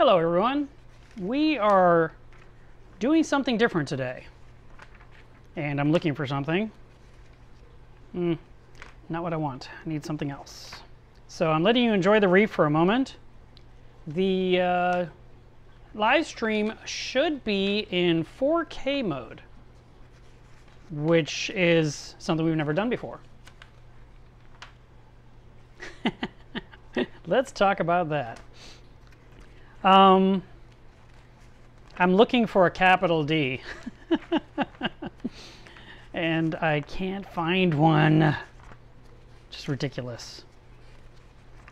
Hello everyone. We are doing something different today. And I'm looking for something. Hmm, not what I want. I need something else. So I'm letting you enjoy the reef for a moment. The uh, live stream should be in 4K mode, which is something we've never done before. Let's talk about that. Um, I'm looking for a capital D. and I can't find one. Just ridiculous.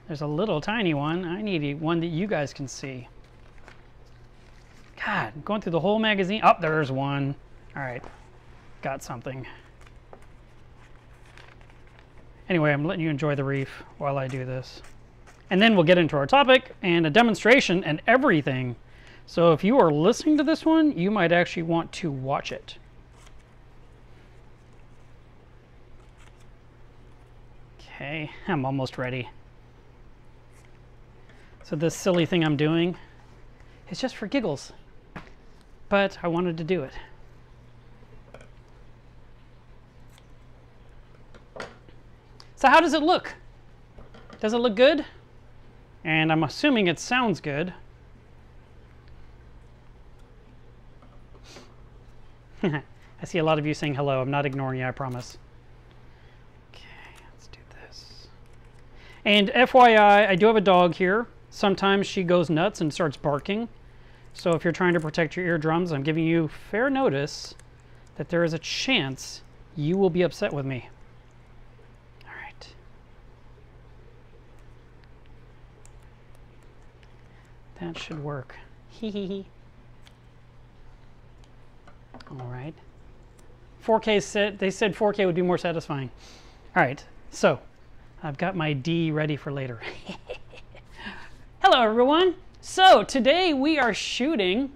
There's a little tiny one. I need one that you guys can see. God, I'm going through the whole magazine. Oh, there's one. All right, got something. Anyway, I'm letting you enjoy the reef while I do this. And then we'll get into our topic and a demonstration and everything. So if you are listening to this one, you might actually want to watch it. Okay, I'm almost ready. So this silly thing I'm doing is just for giggles, but I wanted to do it. So how does it look? Does it look good? And I'm assuming it sounds good. I see a lot of you saying hello. I'm not ignoring you, I promise. Okay, let's do this. And FYI, I do have a dog here. Sometimes she goes nuts and starts barking. So if you're trying to protect your eardrums, I'm giving you fair notice that there is a chance you will be upset with me. That should work. Hee hee. All right. 4K said they said 4K would be more satisfying. All right. So, I've got my D ready for later. Hello everyone. So, today we are shooting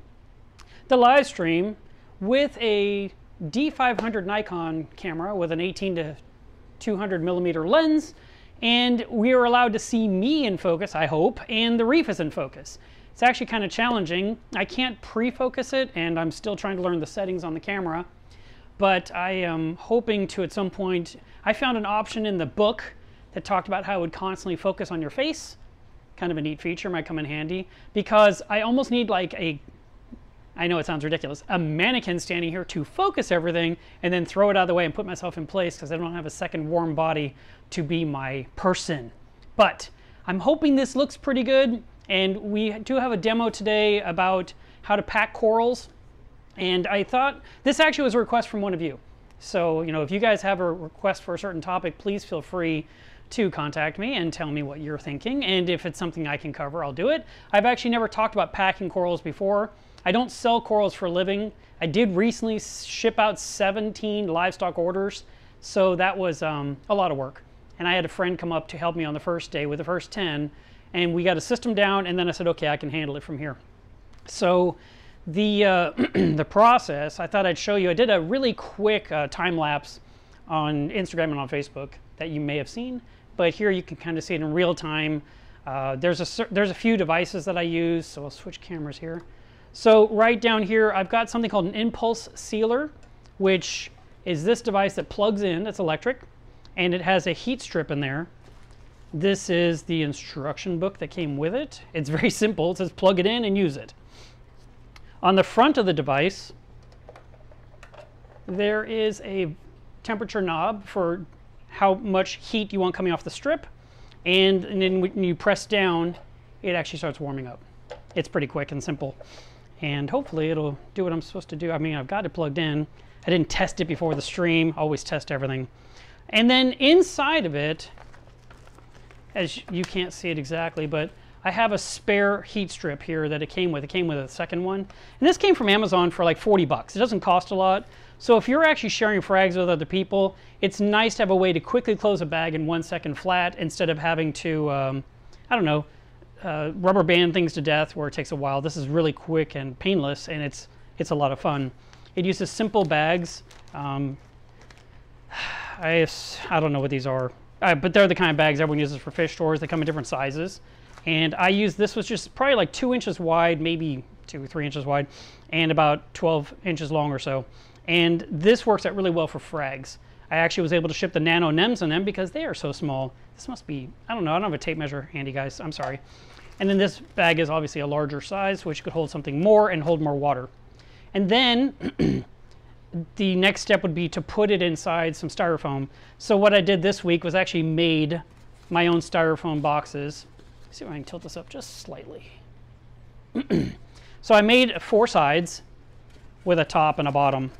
the live stream with a D500 Nikon camera with an 18 to 200 millimeter lens and we are allowed to see me in focus, I hope, and the reef is in focus. It's actually kind of challenging. I can't pre-focus it, and I'm still trying to learn the settings on the camera, but I am hoping to at some point, I found an option in the book that talked about how it would constantly focus on your face. Kind of a neat feature, might come in handy, because I almost need like a I know it sounds ridiculous, a mannequin standing here to focus everything and then throw it out of the way and put myself in place because I don't have a second warm body to be my person. But I'm hoping this looks pretty good. And we do have a demo today about how to pack corals. And I thought this actually was a request from one of you. So, you know, if you guys have a request for a certain topic, please feel free to contact me and tell me what you're thinking. And if it's something I can cover, I'll do it. I've actually never talked about packing corals before. I don't sell corals for a living. I did recently ship out 17 livestock orders, so that was um, a lot of work. And I had a friend come up to help me on the first day with the first 10, and we got a system down, and then I said, okay, I can handle it from here. So the, uh, the process, I thought I'd show you. I did a really quick uh, time lapse on Instagram and on Facebook that you may have seen, but here you can kind of see it in real time. Uh, there's, a, there's a few devices that I use, so I'll switch cameras here. So right down here, I've got something called an impulse sealer, which is this device that plugs in, it's electric, and it has a heat strip in there. This is the instruction book that came with it. It's very simple. It says plug it in and use it. On the front of the device, there is a temperature knob for how much heat you want coming off the strip. And, and then when you press down, it actually starts warming up. It's pretty quick and simple and hopefully it'll do what I'm supposed to do. I mean, I've got it plugged in. I didn't test it before the stream, always test everything. And then inside of it, as you can't see it exactly, but I have a spare heat strip here that it came with. It came with a second one. And this came from Amazon for like 40 bucks. It doesn't cost a lot. So if you're actually sharing frags with other people, it's nice to have a way to quickly close a bag in one second flat instead of having to, um, I don't know, uh, rubber band things to death where it takes a while. This is really quick and painless, and it's it's a lot of fun. It uses simple bags. Um, I I don't know what these are, uh, but they're the kind of bags everyone uses for fish stores. They come in different sizes. And I used, this was just probably like two inches wide, maybe two or three inches wide, and about 12 inches long or so. And this works out really well for frags. I actually was able to ship the nano NEMs on them because they are so small. This must be, I don't know, I don't have a tape measure handy, guys. I'm sorry. And then this bag is obviously a larger size, which could hold something more and hold more water. And then the next step would be to put it inside some styrofoam. So what I did this week was actually made my own styrofoam boxes. Let's see if I can tilt this up just slightly. so I made four sides with a top and a bottom.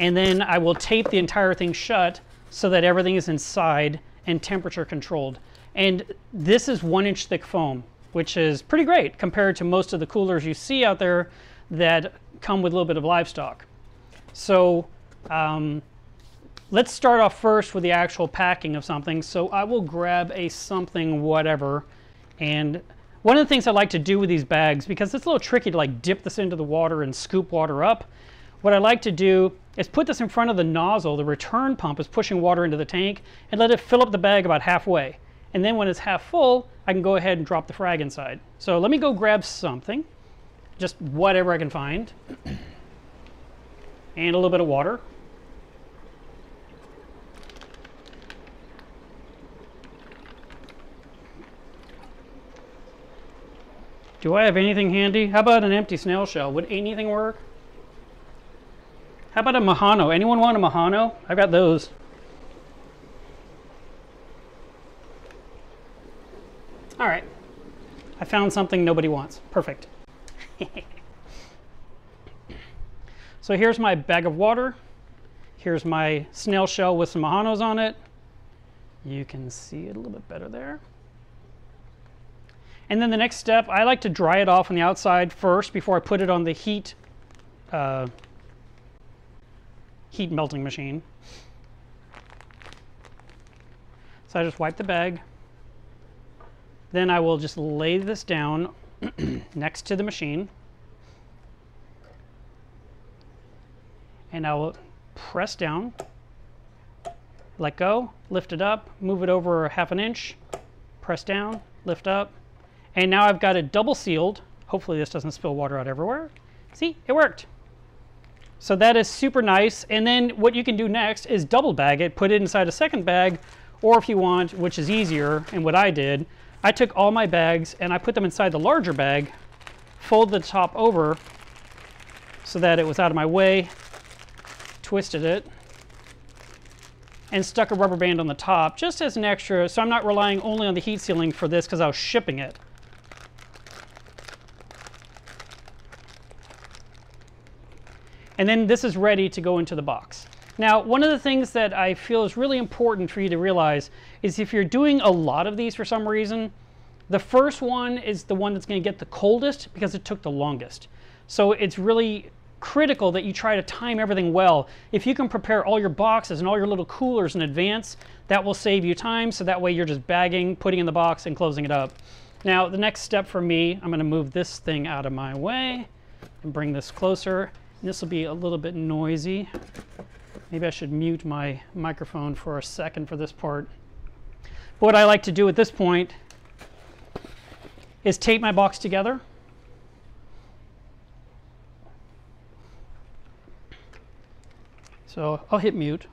And then I will tape the entire thing shut so that everything is inside and temperature controlled. And this is one inch thick foam, which is pretty great compared to most of the coolers you see out there that come with a little bit of livestock. So um, let's start off first with the actual packing of something. So I will grab a something whatever. And one of the things I like to do with these bags, because it's a little tricky to like dip this into the water and scoop water up, what I like to do is put this in front of the nozzle. The return pump is pushing water into the tank and let it fill up the bag about halfway. And then when it's half full, I can go ahead and drop the frag inside. So let me go grab something, just whatever I can find, and a little bit of water. Do I have anything handy? How about an empty snail shell? Would anything work? How about a Majano? Anyone want a Majano? I've got those. All right. I found something nobody wants. Perfect. so here's my bag of water. Here's my snail shell with some Majanos on it. You can see it a little bit better there. And then the next step, I like to dry it off on the outside first before I put it on the heat uh, heat melting machine. So I just wipe the bag, then I will just lay this down next to the machine. And I will press down, let go, lift it up, move it over half an inch, press down, lift up. And now I've got it double sealed. Hopefully this doesn't spill water out everywhere. See, it worked. So that is super nice. And then what you can do next is double bag it, put it inside a second bag, or if you want, which is easier, and what I did, I took all my bags and I put them inside the larger bag, fold the top over so that it was out of my way, twisted it, and stuck a rubber band on the top just as an extra, so I'm not relying only on the heat sealing for this because I was shipping it. And then this is ready to go into the box. Now, one of the things that I feel is really important for you to realize is if you're doing a lot of these for some reason, the first one is the one that's going to get the coldest because it took the longest. So it's really critical that you try to time everything well. If you can prepare all your boxes and all your little coolers in advance, that will save you time. So that way you're just bagging, putting in the box, and closing it up. Now, the next step for me, I'm going to move this thing out of my way and bring this closer. This will be a little bit noisy. Maybe I should mute my microphone for a second for this part. But What I like to do at this point is tape my box together. So I'll hit mute.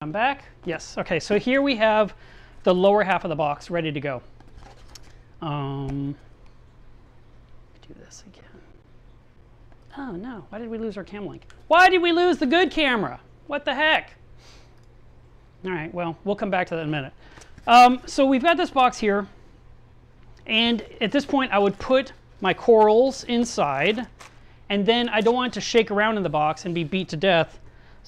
I'm back. Yes. Okay. So here we have the lower half of the box ready to go. Um, do this again. Oh no! Why did we lose our cam link? Why did we lose the good camera? What the heck? All right. Well, we'll come back to that in a minute. Um, so we've got this box here, and at this point, I would put my corals inside, and then I don't want it to shake around in the box and be beat to death.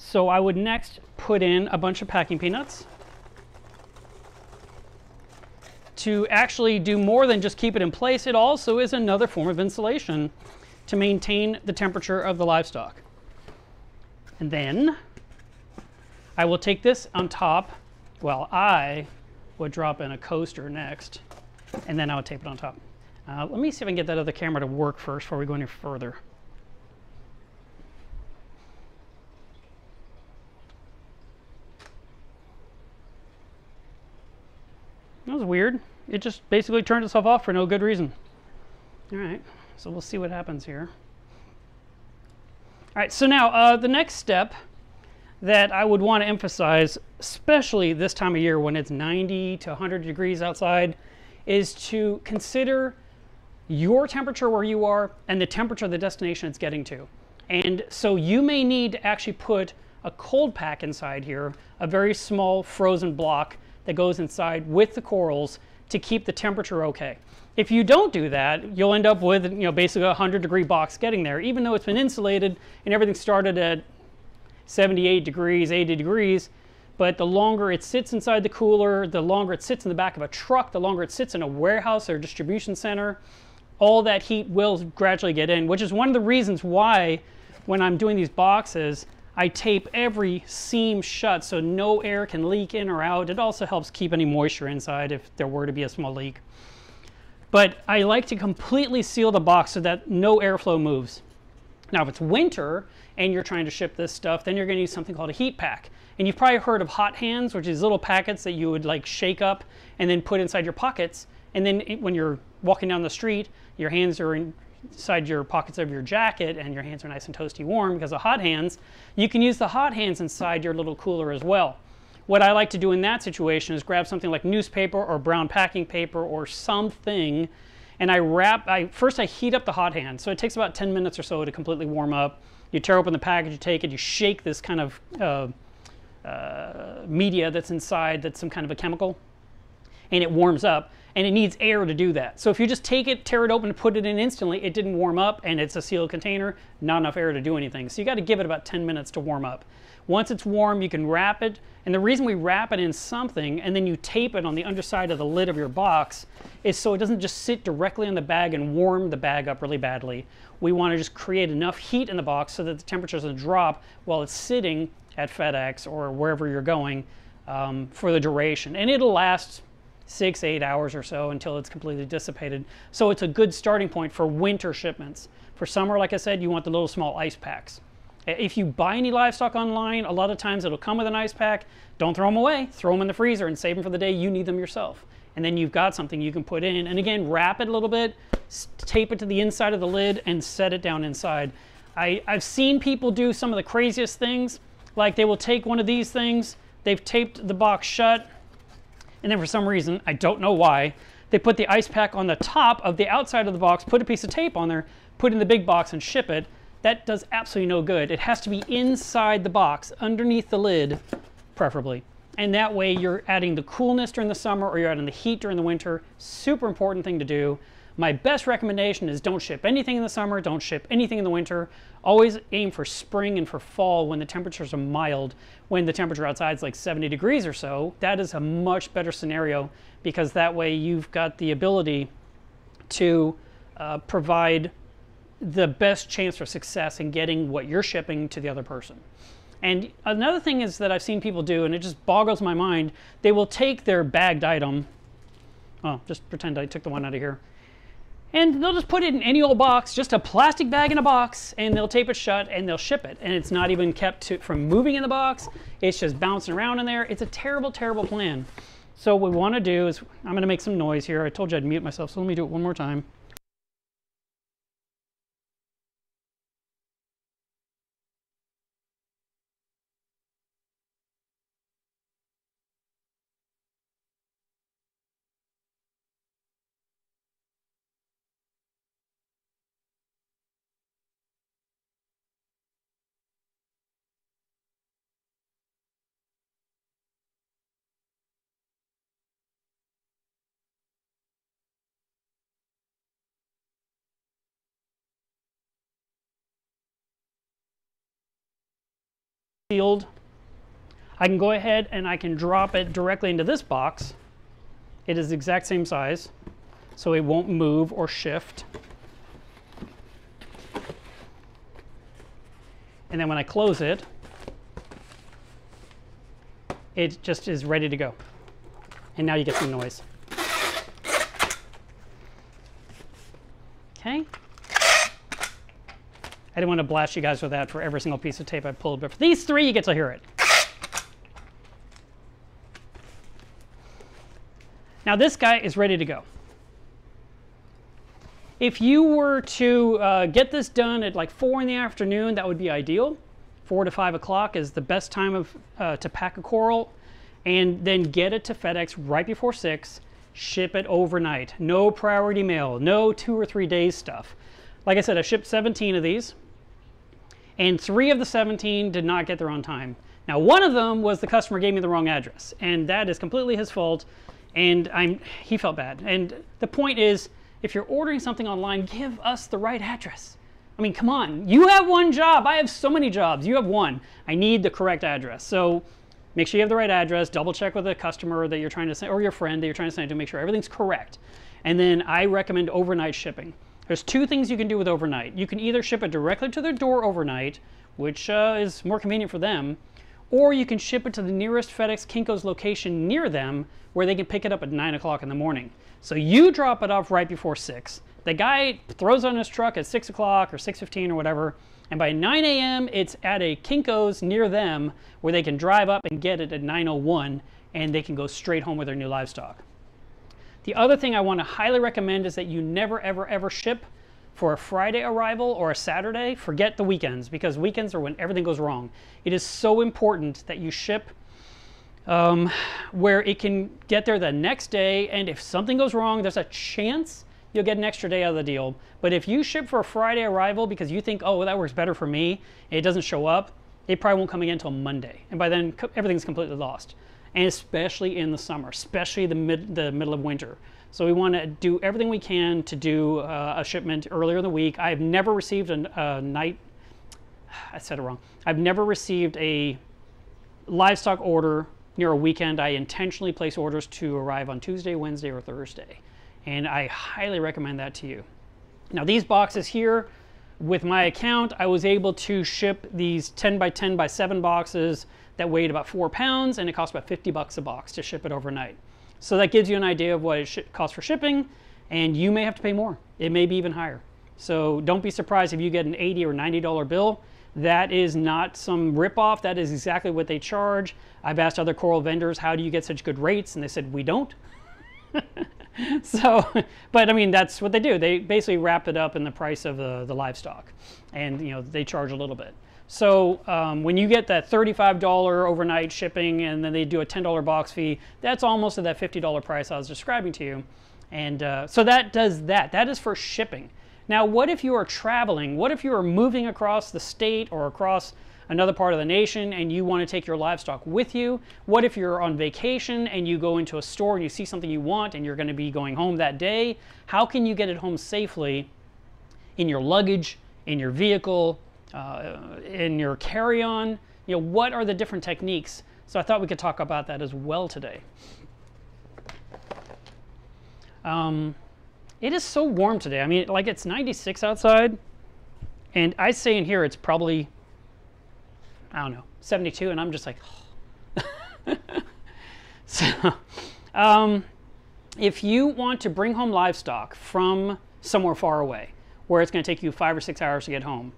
So I would next put in a bunch of packing peanuts to actually do more than just keep it in place. It also is another form of insulation to maintain the temperature of the livestock. And then I will take this on top. Well, I would drop in a coaster next, and then I would tape it on top. Uh, let me see if I can get that other camera to work first before we go any further. That was weird. It just basically turned itself off for no good reason. All right, so we'll see what happens here. All right, so now uh, the next step that I would want to emphasize, especially this time of year when it's 90 to 100 degrees outside, is to consider your temperature where you are and the temperature of the destination it's getting to. And so you may need to actually put a cold pack inside here, a very small frozen block that goes inside with the corals to keep the temperature okay. If you don't do that, you'll end up with you know basically a 100 degree box getting there, even though it's been insulated and everything started at 78 degrees, 80 degrees. But the longer it sits inside the cooler, the longer it sits in the back of a truck, the longer it sits in a warehouse or distribution center, all that heat will gradually get in, which is one of the reasons why when I'm doing these boxes, I tape every seam shut so no air can leak in or out. It also helps keep any moisture inside if there were to be a small leak. But I like to completely seal the box so that no airflow moves. Now, if it's winter and you're trying to ship this stuff, then you're going to use something called a heat pack. And you've probably heard of hot hands, which is little packets that you would like shake up and then put inside your pockets. And then when you're walking down the street, your hands are in, inside your pockets of your jacket and your hands are nice and toasty warm because of hot hands, you can use the hot hands inside your little cooler as well. What I like to do in that situation is grab something like newspaper or brown packing paper or something and I wrap, I, first I heat up the hot hand. So it takes about 10 minutes or so to completely warm up. You tear open the package, you take it, you shake this kind of uh, uh, media that's inside that's some kind of a chemical and it warms up and it needs air to do that. So if you just take it, tear it open, and put it in instantly, it didn't warm up and it's a sealed container, not enough air to do anything. So you got to give it about 10 minutes to warm up. Once it's warm, you can wrap it. And the reason we wrap it in something and then you tape it on the underside of the lid of your box is so it doesn't just sit directly on the bag and warm the bag up really badly. We want to just create enough heat in the box so that the temperature doesn't drop while it's sitting at FedEx or wherever you're going um, for the duration. And it'll last six, eight hours or so until it's completely dissipated. So it's a good starting point for winter shipments. For summer, like I said, you want the little small ice packs. If you buy any livestock online, a lot of times it'll come with an ice pack. Don't throw them away. Throw them in the freezer and save them for the day you need them yourself. And then you've got something you can put in. And again, wrap it a little bit, tape it to the inside of the lid, and set it down inside. I, I've seen people do some of the craziest things. Like they will take one of these things, they've taped the box shut, and then for some reason, I don't know why, they put the ice pack on the top of the outside of the box, put a piece of tape on there, put in the big box and ship it. That does absolutely no good. It has to be inside the box, underneath the lid, preferably. And that way you're adding the coolness during the summer or you're adding the heat during the winter. Super important thing to do. My best recommendation is don't ship anything in the summer, don't ship anything in the winter. Always aim for spring and for fall when the temperatures are mild. When the temperature outside is like 70 degrees or so, that is a much better scenario because that way you've got the ability to uh, provide the best chance for success in getting what you're shipping to the other person. And another thing is that I've seen people do, and it just boggles my mind, they will take their bagged item, oh, just pretend I took the one out of here, and they'll just put it in any old box, just a plastic bag in a box, and they'll tape it shut and they'll ship it. And it's not even kept to, from moving in the box, it's just bouncing around in there. It's a terrible, terrible plan. So what we want to do is, I'm going to make some noise here. I told you I'd mute myself, so let me do it one more time. Sealed, I can go ahead and I can drop it directly into this box. It is the exact same size, so it won't move or shift. And then when I close it, it just is ready to go. And now you get some noise. Okay. I didn't want to blast you guys with that for every single piece of tape I pulled, but for these three, you get to hear it. Now this guy is ready to go. If you were to uh, get this done at like 4 in the afternoon, that would be ideal. 4 to 5 o'clock is the best time of, uh, to pack a coral and then get it to FedEx right before 6, ship it overnight. No priority mail, no two or three days stuff. Like I said, I shipped 17 of these and three of the 17 did not get there on time. Now, one of them was the customer gave me the wrong address, and that is completely his fault, and I'm, he felt bad. And the point is, if you're ordering something online, give us the right address. I mean, come on. You have one job. I have so many jobs. You have one. I need the correct address. So make sure you have the right address. Double check with the customer that you're trying to send, or your friend that you're trying to send to make sure everything's correct. And then I recommend overnight shipping. There's two things you can do with overnight. You can either ship it directly to their door overnight, which uh, is more convenient for them, or you can ship it to the nearest FedEx Kinko's location near them where they can pick it up at 9 o'clock in the morning. So you drop it off right before 6. The guy throws on his truck at 6 o'clock or 6.15 or whatever, and by 9 a.m. it's at a Kinko's near them where they can drive up and get it at 9.01 and they can go straight home with their new livestock. The other thing I want to highly recommend is that you never, ever, ever ship for a Friday arrival or a Saturday. Forget the weekends because weekends are when everything goes wrong. It is so important that you ship um, where it can get there the next day. And if something goes wrong, there's a chance you'll get an extra day out of the deal. But if you ship for a Friday arrival because you think, oh, well, that works better for me, it doesn't show up, it probably won't come again until Monday. And by then, everything's completely lost. And especially in the summer, especially the, mid, the middle of winter. So we want to do everything we can to do uh, a shipment earlier in the week. I've never received a, a night, I said it wrong. I've never received a livestock order near a weekend, I intentionally place orders to arrive on Tuesday, Wednesday, or Thursday. And I highly recommend that to you. Now these boxes here, with my account, I was able to ship these 10 by 10 by 7 boxes that weighed about 4 pounds and it cost about 50 bucks a box to ship it overnight. So that gives you an idea of what it costs for shipping and you may have to pay more. It may be even higher. So don't be surprised if you get an 80 or $90 bill that is not some ripoff. That is exactly what they charge. I've asked other coral vendors, how do you get such good rates? And they said, we don't. so, but I mean, that's what they do. They basically wrap it up in the price of the, the livestock. And, you know, they charge a little bit. So um, when you get that $35 overnight shipping and then they do a $10 box fee, that's almost at that $50 price I was describing to you. And uh, so that does that. That is for shipping. Now, what if you are traveling? What if you are moving across the state or across another part of the nation and you want to take your livestock with you? What if you're on vacation and you go into a store and you see something you want and you're going to be going home that day? How can you get it home safely in your luggage, in your vehicle, uh, in your carry on? You know, what are the different techniques? So I thought we could talk about that as well today. Um, it is so warm today. I mean, like it's 96 outside, and I say in here it's probably, I don't know, 72, and I'm just like, so, um, if you want to bring home livestock from somewhere far away, where it's going to take you five or six hours to get home,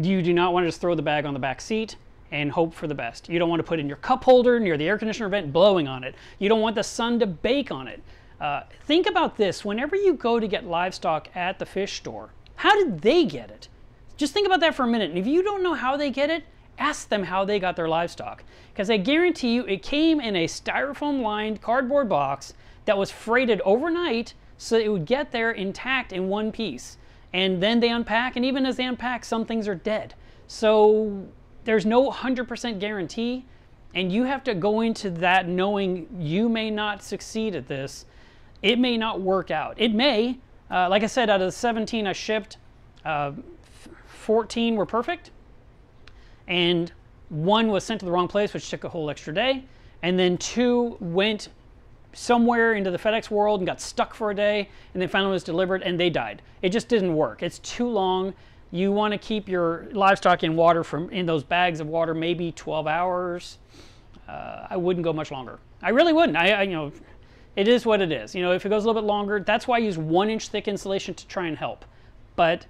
you do not want to just throw the bag on the back seat and hope for the best. You don't want to put in your cup holder near the air conditioner vent blowing on it. You don't want the sun to bake on it. Uh, think about this whenever you go to get livestock at the fish store, how did they get it? Just think about that for a minute. And if you don't know how they get it, ask them how they got their livestock. Because I guarantee you it came in a styrofoam lined cardboard box that was freighted overnight so it would get there intact in one piece. And then they unpack, and even as they unpack, some things are dead. So there's no 100% guarantee. And you have to go into that knowing you may not succeed at this it may not work out. It may. Uh, like I said, out of the 17 I shipped, uh, 14 were perfect. And one was sent to the wrong place, which took a whole extra day, and then two went somewhere into the FedEx world and got stuck for a day, and then finally was delivered and they died. It just didn't work. It's too long. You want to keep your livestock in water from in those bags of water maybe 12 hours. Uh, I wouldn't go much longer. I really wouldn't. I, I, you know, it is what it is. You know, if it goes a little bit longer, that's why I use one inch thick insulation to try and help. But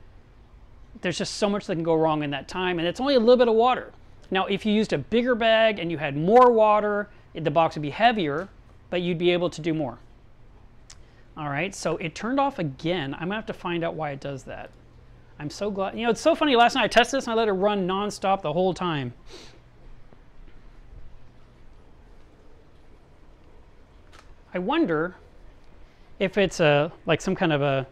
there's just so much that can go wrong in that time, and it's only a little bit of water. Now, if you used a bigger bag and you had more water, the box would be heavier, but you'd be able to do more. All right, so it turned off again. I'm gonna have to find out why it does that. I'm so glad, you know, it's so funny. Last night I tested this and I let it run nonstop the whole time. I wonder if it's a like some kind of a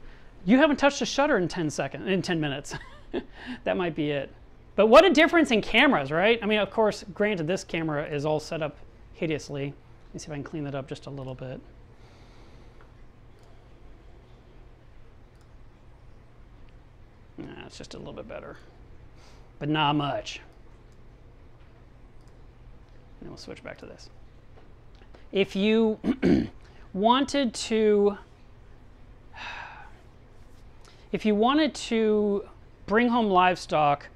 you haven't touched the shutter in 10 seconds in 10 minutes. that might be it. But what a difference in cameras, right? I mean, of course, granted, this camera is all set up hideously. Me see if I can clean that up just a little bit. Nah, it's just a little bit better, but not much. And then we'll switch back to this. If you wanted to, if you wanted to bring home livestock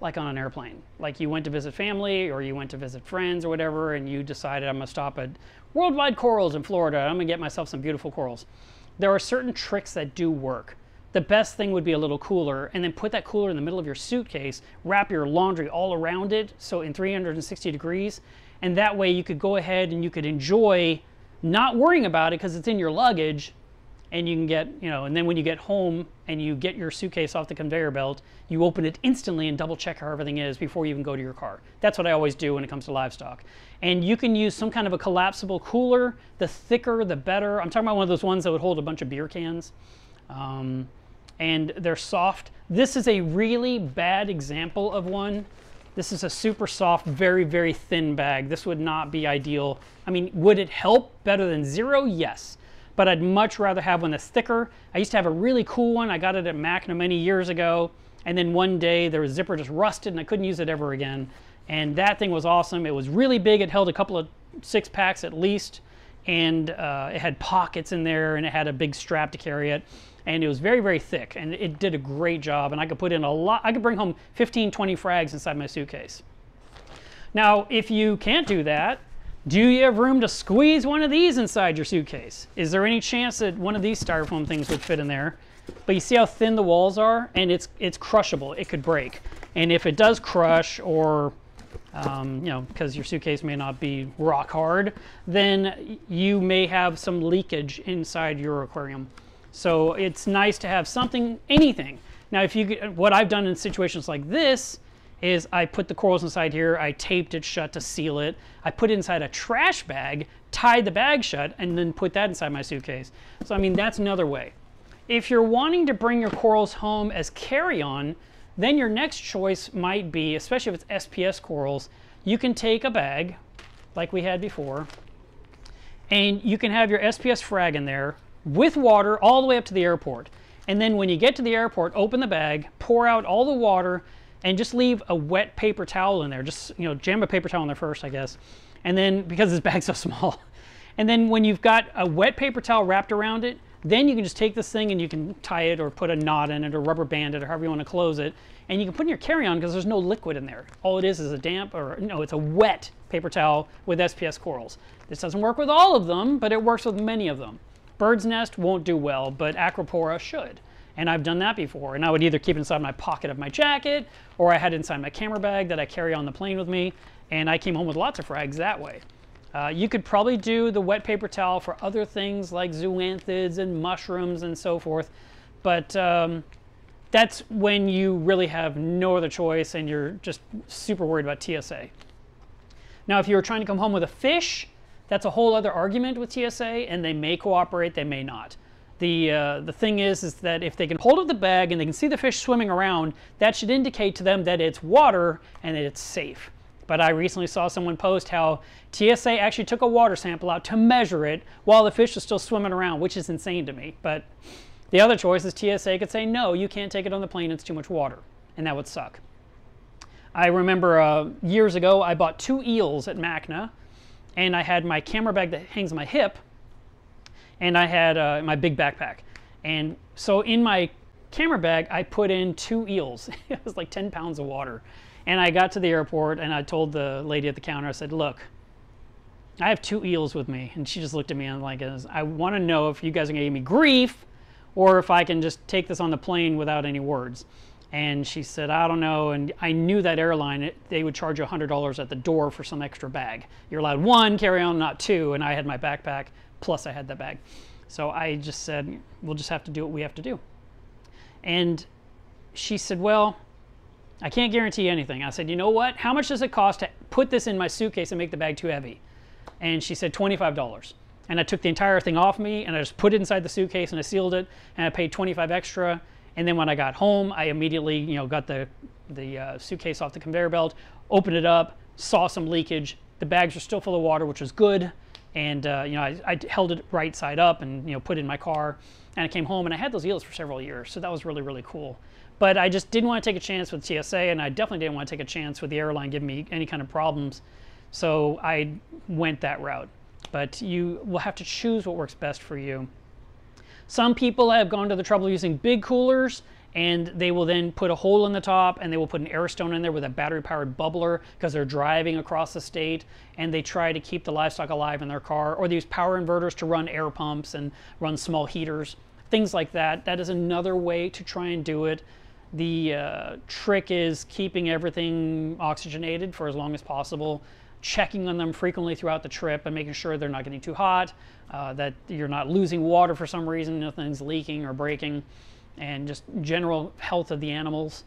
like on an airplane. Like you went to visit family or you went to visit friends or whatever, and you decided I'm gonna stop at Worldwide Corals in Florida. I'm gonna get myself some beautiful corals. There are certain tricks that do work. The best thing would be a little cooler, and then put that cooler in the middle of your suitcase, wrap your laundry all around it, so in 360 degrees, and that way you could go ahead and you could enjoy not worrying about it because it's in your luggage and you can get, you know, and then when you get home and you get your suitcase off the conveyor belt, you open it instantly and double check how everything is before you even go to your car. That's what I always do when it comes to livestock. And you can use some kind of a collapsible cooler. The thicker, the better. I'm talking about one of those ones that would hold a bunch of beer cans. Um, and they're soft. This is a really bad example of one. This is a super soft, very, very thin bag. This would not be ideal. I mean, would it help better than zero? Yes but I'd much rather have one that's thicker. I used to have a really cool one. I got it at Macna many years ago. And then one day the zipper just rusted and I couldn't use it ever again. And that thing was awesome. It was really big. It held a couple of six packs at least. And uh, it had pockets in there and it had a big strap to carry it. And it was very, very thick. And it did a great job. And I could put in a lot, I could bring home 15, 20 frags inside my suitcase. Now, if you can't do that, do you have room to squeeze one of these inside your suitcase? Is there any chance that one of these styrofoam things would fit in there? But you see how thin the walls are? And it's, it's crushable. It could break. And if it does crush or, um, you know, because your suitcase may not be rock hard, then you may have some leakage inside your aquarium. So it's nice to have something, anything. Now, if you, what I've done in situations like this is I put the corals inside here, I taped it shut to seal it. I put it inside a trash bag, tied the bag shut, and then put that inside my suitcase. So I mean, that's another way. If you're wanting to bring your corals home as carry-on, then your next choice might be, especially if it's SPS corals, you can take a bag, like we had before, and you can have your SPS frag in there with water all the way up to the airport. And then when you get to the airport, open the bag, pour out all the water, and just leave a wet paper towel in there. Just, you know, jam a paper towel in there first, I guess. And then, because this bag's so small. And then when you've got a wet paper towel wrapped around it, then you can just take this thing and you can tie it or put a knot in it or rubber band it or however you want to close it. And you can put in your carry-on because there's no liquid in there. All it is is a damp or no, it's a wet paper towel with SPS corals. This doesn't work with all of them, but it works with many of them. Bird's nest won't do well, but Acropora should. And I've done that before. And I would either keep it inside my pocket of my jacket or I had it inside my camera bag that I carry on the plane with me. And I came home with lots of frags that way. Uh, you could probably do the wet paper towel for other things like zoanthids and mushrooms and so forth. But um, that's when you really have no other choice and you're just super worried about TSA. Now, if you were trying to come home with a fish, that's a whole other argument with TSA, and they may cooperate, they may not. The, uh, the thing is, is that if they can hold up the bag and they can see the fish swimming around, that should indicate to them that it's water and that it's safe. But I recently saw someone post how TSA actually took a water sample out to measure it while the fish was still swimming around, which is insane to me. But the other choice is TSA could say, no, you can't take it on the plane, it's too much water. And that would suck. I remember uh, years ago I bought two eels at Macna, and I had my camera bag that hangs on my hip, and I had uh, my big backpack. And so in my camera bag, I put in two eels. it was like 10 pounds of water. And I got to the airport and I told the lady at the counter, I said, look, I have two eels with me. And she just looked at me and I'm like, I want to know if you guys are going to give me grief or if I can just take this on the plane without any words. And she said, I don't know. And I knew that airline, they would charge you $100 at the door for some extra bag. You're allowed one carry on, not two. And I had my backpack, plus I had that bag. So I just said, we'll just have to do what we have to do. And she said, well, I can't guarantee anything. I said, you know what? How much does it cost to put this in my suitcase and make the bag too heavy? And she said, $25. And I took the entire thing off me and I just put it inside the suitcase and I sealed it and I paid 25 extra. And then when I got home, I immediately, you know, got the, the uh, suitcase off the conveyor belt, opened it up, saw some leakage. The bags were still full of water, which was good. And, uh, you know, I, I held it right side up and, you know, put it in my car. And I came home and I had those eels for several years. So that was really, really cool. But I just didn't want to take a chance with TSA, and I definitely didn't want to take a chance with the airline giving me any kind of problems. So I went that route. But you will have to choose what works best for you. Some people have gone to the trouble of using big coolers and they will then put a hole in the top and they will put an air stone in there with a battery powered bubbler because they're driving across the state and they try to keep the livestock alive in their car or they use power inverters to run air pumps and run small heaters things like that. That is another way to try and do it. The uh, trick is keeping everything oxygenated for as long as possible, checking on them frequently throughout the trip and making sure they're not getting too hot, uh, that you're not losing water for some reason, nothing's leaking or breaking, and just general health of the animals.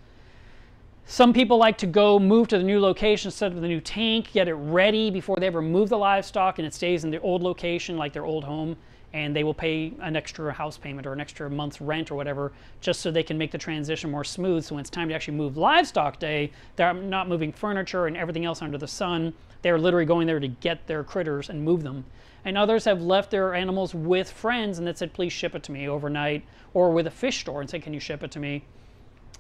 Some people like to go move to the new location, set up the new tank, get it ready before they ever move the livestock, and it stays in the old location like their old home and they will pay an extra house payment or an extra month's rent or whatever just so they can make the transition more smooth. So when it's time to actually move livestock day, they're not moving furniture and everything else under the sun. They're literally going there to get their critters and move them. And others have left their animals with friends and that said, please ship it to me overnight, or with a fish store and say, can you ship it to me?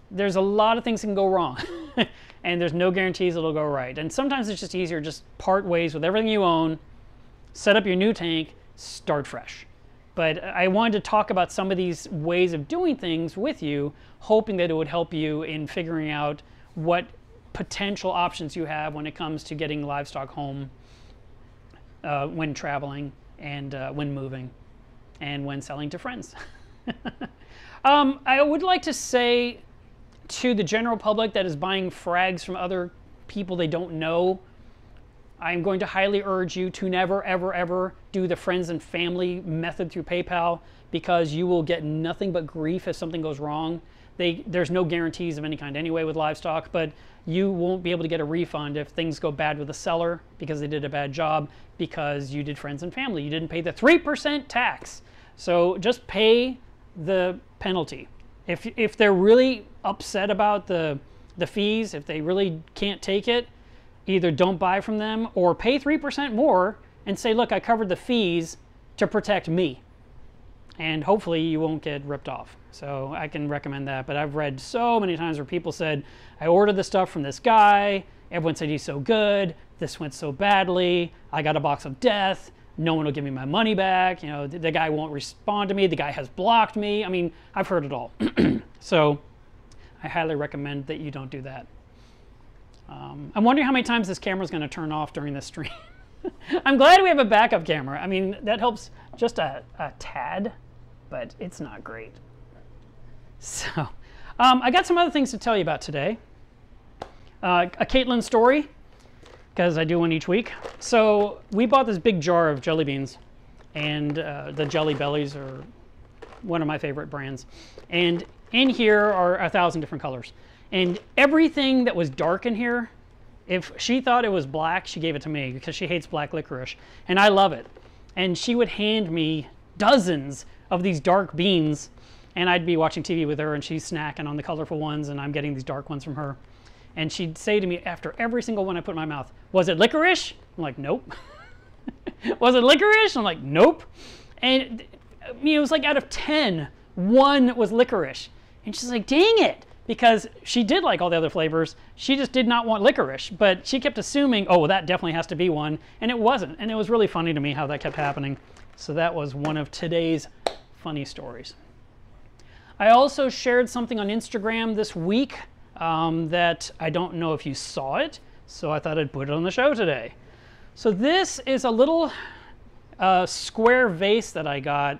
There's a lot of things can go wrong, and there's no guarantees it'll go right. And sometimes it's just easier just part ways with everything you own, set up your new tank, start fresh. But I wanted to talk about some of these ways of doing things with you, hoping that it would help you in figuring out what potential options you have when it comes to getting livestock home uh, when traveling and uh, when moving and when selling to friends. um, I would like to say to the general public that is buying frags from other people they don't know I'm going to highly urge you to never, ever, ever do the friends and family method through PayPal because you will get nothing but grief if something goes wrong. They, there's no guarantees of any kind anyway with livestock, but you won't be able to get a refund if things go bad with the seller because they did a bad job because you did friends and family. You didn't pay the 3% tax. So just pay the penalty. If, if they're really upset about the, the fees, if they really can't take it, either don't buy from them or pay 3% more and say, look, I covered the fees to protect me. And hopefully you won't get ripped off. So I can recommend that. But I've read so many times where people said, I ordered the stuff from this guy. Everyone said he's so good. This went so badly. I got a box of death. No one will give me my money back. You know, the, the guy won't respond to me. The guy has blocked me. I mean, I've heard it all. so I highly recommend that you don't do that. Um, I'm wondering how many times this camera is going to turn off during the stream. I'm glad we have a backup camera. I mean, that helps just a, a tad, but it's not great. So, um, I got some other things to tell you about today. Uh, a Caitlin story, because I do one each week. So, we bought this big jar of jelly beans, and uh, the Jelly Bellies are one of my favorite brands. And in here are a thousand different colors. And everything that was dark in here, if she thought it was black, she gave it to me because she hates black licorice. And I love it. And she would hand me dozens of these dark beans. And I'd be watching TV with her and she's snacking on the colorful ones and I'm getting these dark ones from her. And she'd say to me after every single one I put in my mouth, Was it licorice? I'm like, Nope. was it licorice? I'm like, Nope. And I mean, it was like out of 10, one was licorice. And she's like, Dang it because she did like all the other flavors. She just did not want licorice, but she kept assuming, oh, well, that definitely has to be one, and it wasn't. And it was really funny to me how that kept happening. So that was one of today's funny stories. I also shared something on Instagram this week um, that I don't know if you saw it, so I thought I'd put it on the show today. So this is a little uh, square vase that I got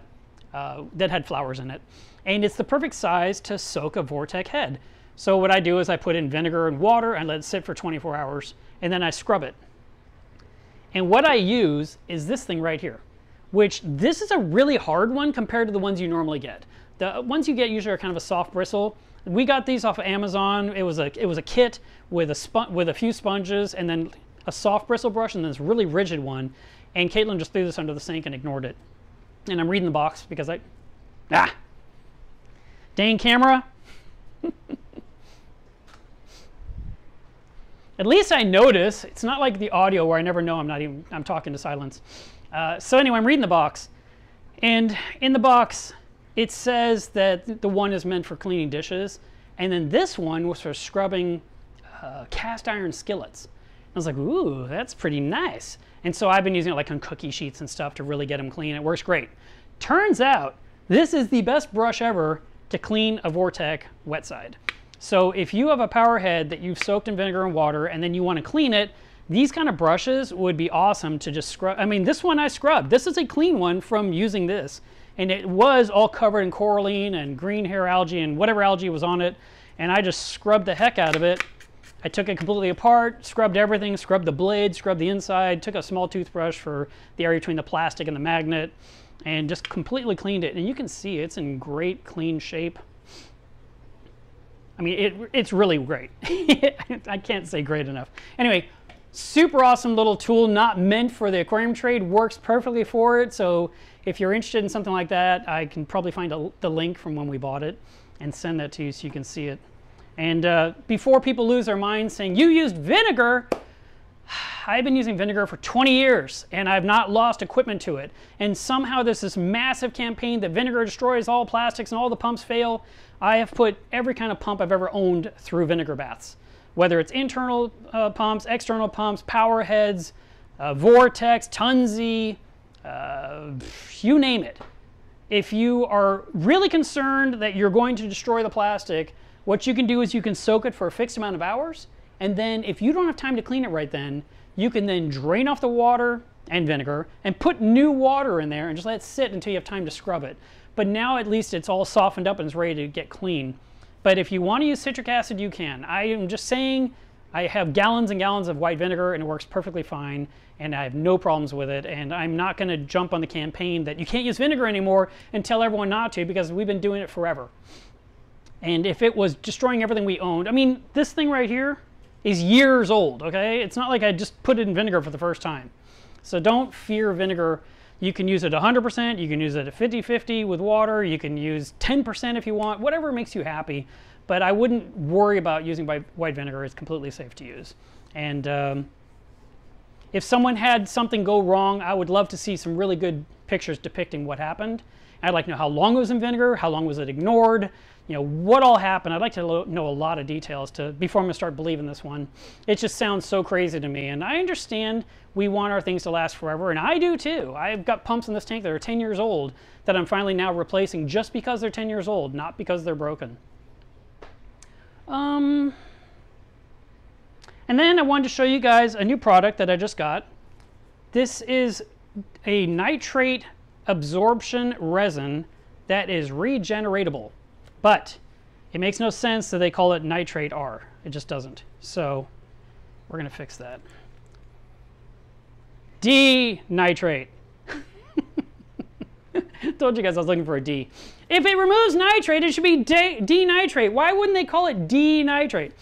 uh, that had flowers in it. And it's the perfect size to soak a Vortech head. So what I do is I put in vinegar and water and let it sit for 24 hours, and then I scrub it. And what I use is this thing right here, which this is a really hard one compared to the ones you normally get. The ones you get usually are kind of a soft bristle. We got these off of Amazon. It was a it was a kit with a with a few sponges and then a soft bristle brush and then this really rigid one. And Caitlin just threw this under the sink and ignored it. And I'm reading the box because I ah dang camera. At least I notice. It's not like the audio where I never know I'm not even I'm talking to silence. Uh, so anyway, I'm reading the box, and in the box it says that the one is meant for cleaning dishes, and then this one was for scrubbing uh, cast iron skillets. I was like, ooh, that's pretty nice. And so I've been using it like on cookie sheets and stuff to really get them clean. It works great. Turns out this is the best brush ever to clean a Vortech wet side. So if you have a power head that you've soaked in vinegar and water and then you want to clean it, these kind of brushes would be awesome to just scrub. I mean, this one I scrubbed. This is a clean one from using this. And it was all covered in coralline and green hair algae and whatever algae was on it. And I just scrubbed the heck out of it. I took it completely apart, scrubbed everything, scrubbed the blade, scrubbed the inside, took a small toothbrush for the area between the plastic and the magnet, and just completely cleaned it. And you can see it's in great clean shape. I mean, it, it's really great. I can't say great enough. Anyway, super awesome little tool, not meant for the aquarium trade, works perfectly for it. So if you're interested in something like that, I can probably find a, the link from when we bought it and send that to you so you can see it. And uh, before people lose their minds saying, you used vinegar, I've been using vinegar for 20 years and I've not lost equipment to it. And somehow there's this massive campaign that vinegar destroys all plastics and all the pumps fail. I have put every kind of pump I've ever owned through vinegar baths, whether it's internal uh, pumps, external pumps, power heads, uh, Vortechs, Tunze, uh, you name it. If you are really concerned that you're going to destroy the plastic, what you can do is you can soak it for a fixed amount of hours and then if you don't have time to clean it right then, you can then drain off the water and vinegar and put new water in there and just let it sit until you have time to scrub it. But now at least it's all softened up and it's ready to get clean. But if you want to use citric acid, you can. I am just saying I have gallons and gallons of white vinegar and it works perfectly fine and I have no problems with it. And I'm not going to jump on the campaign that you can't use vinegar anymore and tell everyone not to because we've been doing it forever. And if it was destroying everything we owned, I mean, this thing right here, is years old, okay? It's not like I just put it in vinegar for the first time. So don't fear vinegar. You can use it 100%, you can use it at 50-50 with water, you can use 10% if you want, whatever makes you happy. But I wouldn't worry about using white vinegar, it's completely safe to use. And um, if someone had something go wrong, I would love to see some really good pictures depicting what happened. I'd like to know how long it was in vinegar, how long was it ignored, you know, what all happened. I'd like to know a lot of details to before I'm gonna start believing this one. It just sounds so crazy to me. And I understand we want our things to last forever, and I do too. I've got pumps in this tank that are 10 years old that I'm finally now replacing just because they're 10 years old, not because they're broken. Um, and then I wanted to show you guys a new product that I just got. This is a nitrate absorption resin that is regeneratable. But it makes no sense that they call it nitrate R. It just doesn't. So we're going to fix that. D-nitrate. Told you guys I was looking for a D. If it removes nitrate, it should be D-nitrate. Why wouldn't they call it D-nitrate?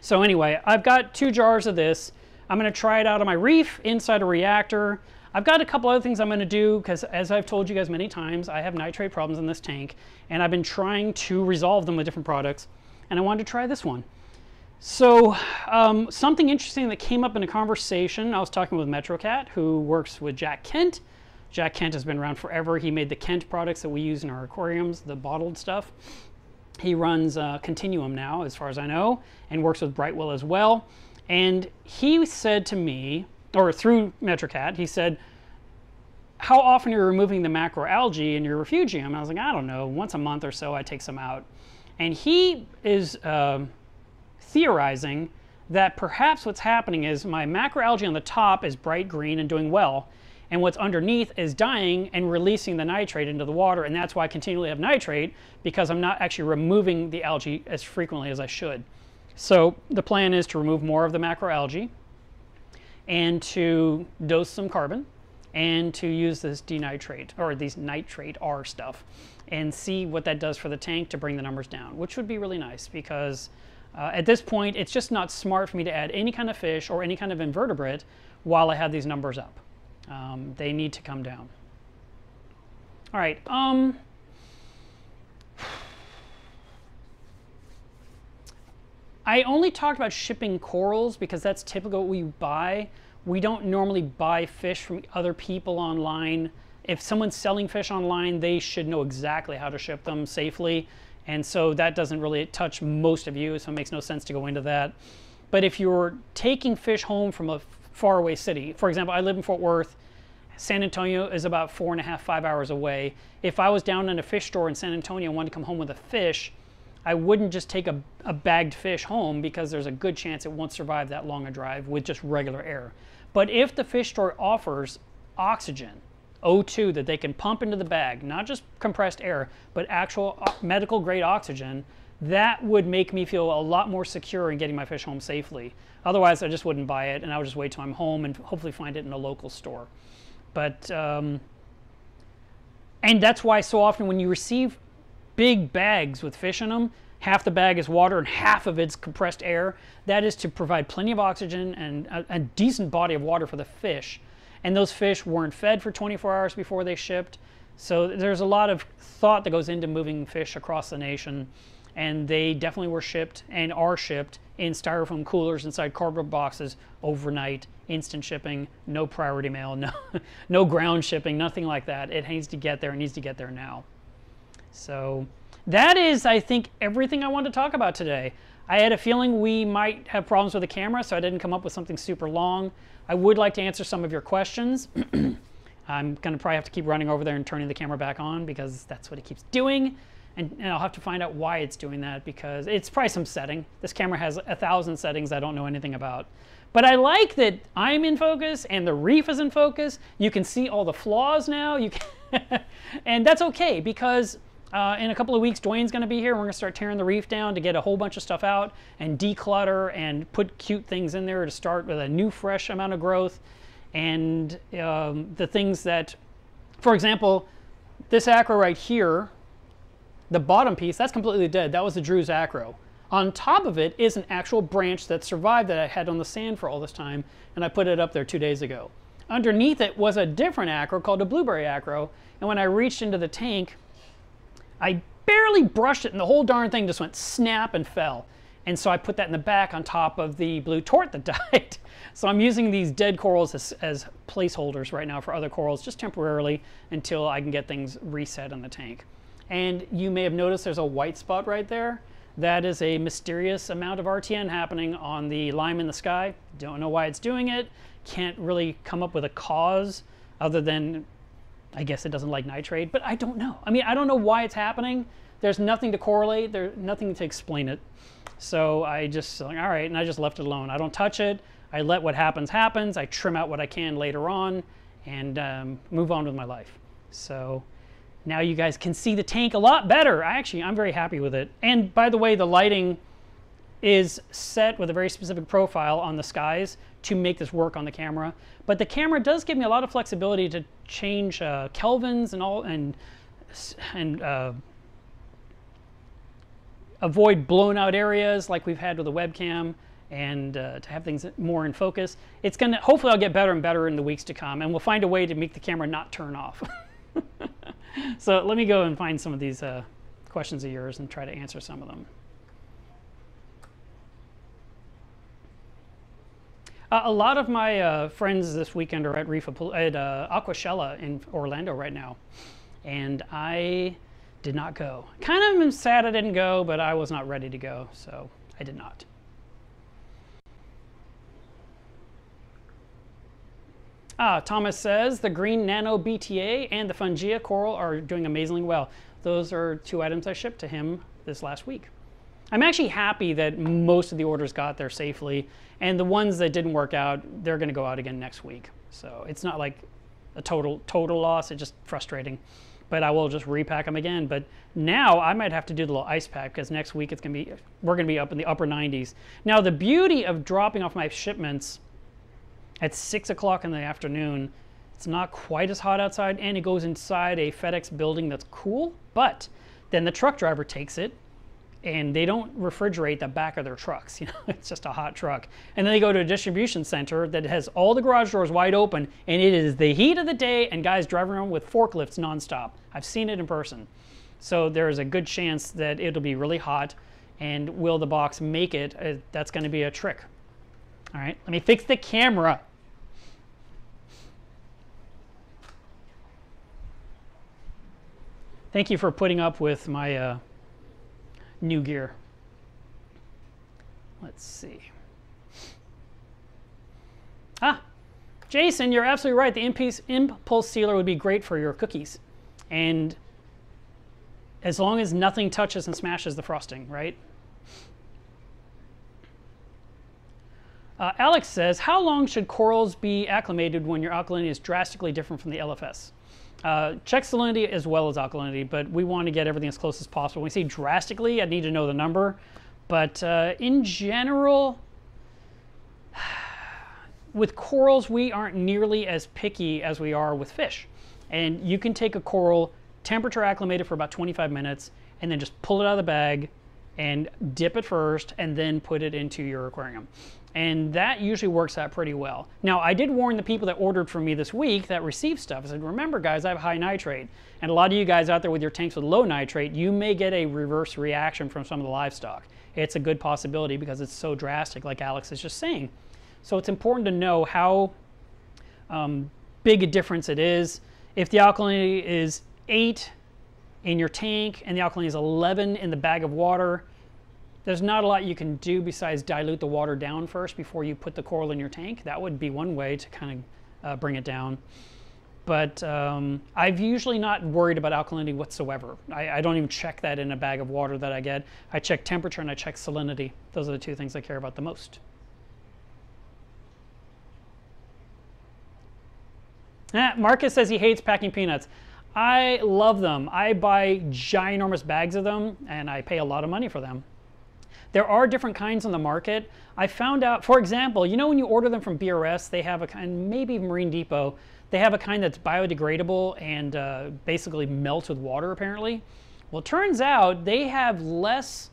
So anyway, I've got two jars of this. I'm going to try it out on my reef inside a reactor. I've got a couple other things I'm going to do because as I've told you guys many times, I have nitrate problems in this tank and I've been trying to resolve them with different products and I wanted to try this one. So um, something interesting that came up in a conversation, I was talking with MetroCat who works with Jack Kent. Jack Kent has been around forever. He made the Kent products that we use in our aquariums, the bottled stuff. He runs uh, Continuum now, as far as I know, and works with Brightwell as well. And he said to me, or through Metrocat, he said, how often are you removing the macroalgae in your refugium? And I was like, I don't know, once a month or so I take some out. And he is uh, theorizing that perhaps what's happening is my macroalgae on the top is bright green and doing well, and what's underneath is dying and releasing the nitrate into the water, and that's why I continually have nitrate, because I'm not actually removing the algae as frequently as I should. So the plan is to remove more of the macroalgae and to dose some carbon and to use this denitrate or these nitrate R stuff and see what that does for the tank to bring the numbers down, which would be really nice because uh, at this point, it's just not smart for me to add any kind of fish or any kind of invertebrate while I have these numbers up. Um, they need to come down. All right. Um, I only talked about shipping corals because that's typical what we buy. We don't normally buy fish from other people online. If someone's selling fish online, they should know exactly how to ship them safely. And so that doesn't really touch most of you, so it makes no sense to go into that. But if you're taking fish home from a faraway city, for example, I live in Fort Worth, San Antonio is about four and a half, five hours away. If I was down in a fish store in San Antonio and wanted to come home with a fish, I wouldn't just take a, a, bagged fish home because there's a good chance it won't survive that long a drive with just regular air. But if the fish store offers oxygen, O2 that they can pump into the bag, not just compressed air, but actual uh, medical grade oxygen, that would make me feel a lot more secure in getting my fish home safely. Otherwise, I just wouldn't buy it and I would just wait till I'm home and hopefully find it in a local store. But, um, and that's why so often when you receive big bags with fish in them, half the bag is water and half of it's compressed air. That is to provide plenty of oxygen and a, a decent body of water for the fish. And those fish weren't fed for 24 hours before they shipped. So there's a lot of thought that goes into moving fish across the nation. And they definitely were shipped and are shipped in styrofoam coolers inside cardboard boxes overnight instant shipping, no priority mail, no, no ground shipping, nothing like that. It needs to get there. It needs to get there now. So that is, I think, everything I wanted to talk about today. I had a feeling we might have problems with the camera, so I didn't come up with something super long. I would like to answer some of your questions. I'm going to probably have to keep running over there and turning the camera back on because that's what it keeps doing. And, and, I'll have to find out why it's doing that because it's probably some setting. This camera has a thousand settings I don't know anything about. But I like that I'm in focus and the reef is in focus. You can see all the flaws now. You can and that's okay because uh, in a couple of weeks, Dwayne's going to be here. We're going to start tearing the reef down to get a whole bunch of stuff out and declutter and put cute things in there to start with a new, fresh amount of growth. And um, the things that, for example, this acro right here, the bottom piece, that's completely dead. That was the Drew's acro. On top of it is an actual branch that survived that I had on the sand for all this time, and I put it up there two days ago. Underneath it was a different acro called a blueberry acro, and when I reached into the tank, I barely brushed it, and the whole darn thing just went snap and fell. And so I put that in the back on top of the blue tort that died. So I'm using these dead corals as, as placeholders right now for other corals, just temporarily until I can get things reset in the tank. And you may have noticed there's a white spot right there. That is a mysterious amount of RTN happening on the lime in the sky. Don't know why it's doing it. Can't really come up with a cause other than I guess it doesn't like nitrate, but I don't know. I mean, I don't know why it's happening. There's nothing to correlate. There's nothing to explain it. So I just like, all right, and I just left it alone. I don't touch it. I let what happens happens. I trim out what I can later on, and um, move on with my life. So now you guys can see the tank a lot better. I actually, I'm very happy with it. And by the way, the lighting is set with a very specific profile on the skies to make this work on the camera. But the camera does give me a lot of flexibility to change uh, kelvins and all and and uh, avoid blown out areas like we've had with the webcam and uh, to have things more in focus. It's gonna hopefully I'll get better and better in the weeks to come and we'll find a way to make the camera not turn off. so let me go and find some of these uh, questions of yours and try to answer some of them. Uh, a lot of my uh, friends this weekend are at Reef at uh, Aquashella in Orlando right now, and I did not go. Kind of am sad I didn't go, but I was not ready to go, so I did not. Ah, Thomas says the green nano BTA and the Fungia coral are doing amazingly well. Those are two items I shipped to him this last week. I'm actually happy that most of the orders got there safely, and the ones that didn't work out, they're going to go out again next week. So it's not like a total total loss. It's just frustrating. But I will just repack them again. But now I might have to do the little ice pack because next week it's going to be we're going to be up in the upper 90s. Now the beauty of dropping off my shipments at six o'clock in the afternoon, it's not quite as hot outside, and it goes inside a FedEx building that's cool. But then the truck driver takes it and they don't refrigerate the back of their trucks. You know, it's just a hot truck. And then they go to a distribution center that has all the garage doors wide open, and it is the heat of the day, and guys driving around with forklifts nonstop. I've seen it in person. So there's a good chance that it'll be really hot, and will the box make it? Uh, that's going to be a trick. All right, let me fix the camera. Thank you for putting up with my uh, new gear. Let's see. Ah, Jason, you're absolutely right. The impulse sealer would be great for your cookies. And as long as nothing touches and smashes the frosting, right? Uh, Alex says, how long should corals be acclimated when your alkalinity is drastically different from the LFS? Uh, check salinity as well as alkalinity, but we want to get everything as close as possible. When we say drastically, I need to know the number. But uh, in general, with corals, we aren't nearly as picky as we are with fish. And you can take a coral, temperature acclimated for about 25 minutes, and then just pull it out of the bag and dip it first, and then put it into your aquarium and that usually works out pretty well. Now, I did warn the people that ordered from me this week that received stuff. I said, remember guys, I have high nitrate. And a lot of you guys out there with your tanks with low nitrate, you may get a reverse reaction from some of the livestock. It's a good possibility because it's so drastic, like Alex is just saying. So it's important to know how um, big a difference it is. If the alkalinity is 8 in your tank and the alkalinity is 11 in the bag of water, there's not a lot you can do besides dilute the water down first before you put the coral in your tank. That would be one way to kind of uh, bring it down. But um, I've usually not worried about alkalinity whatsoever. I, I, don't even check that in a bag of water that I get. I check temperature and I check salinity. Those are the two things I care about the most. Ah, Marcus says he hates packing peanuts. I love them. I buy ginormous bags of them and I pay a lot of money for them. There are different kinds on the market. I found out, for example, you know when you order them from BRS, they have a kind, maybe Marine Depot, they have a kind that's biodegradable and uh, basically melts with water apparently. Well, turns out they have less,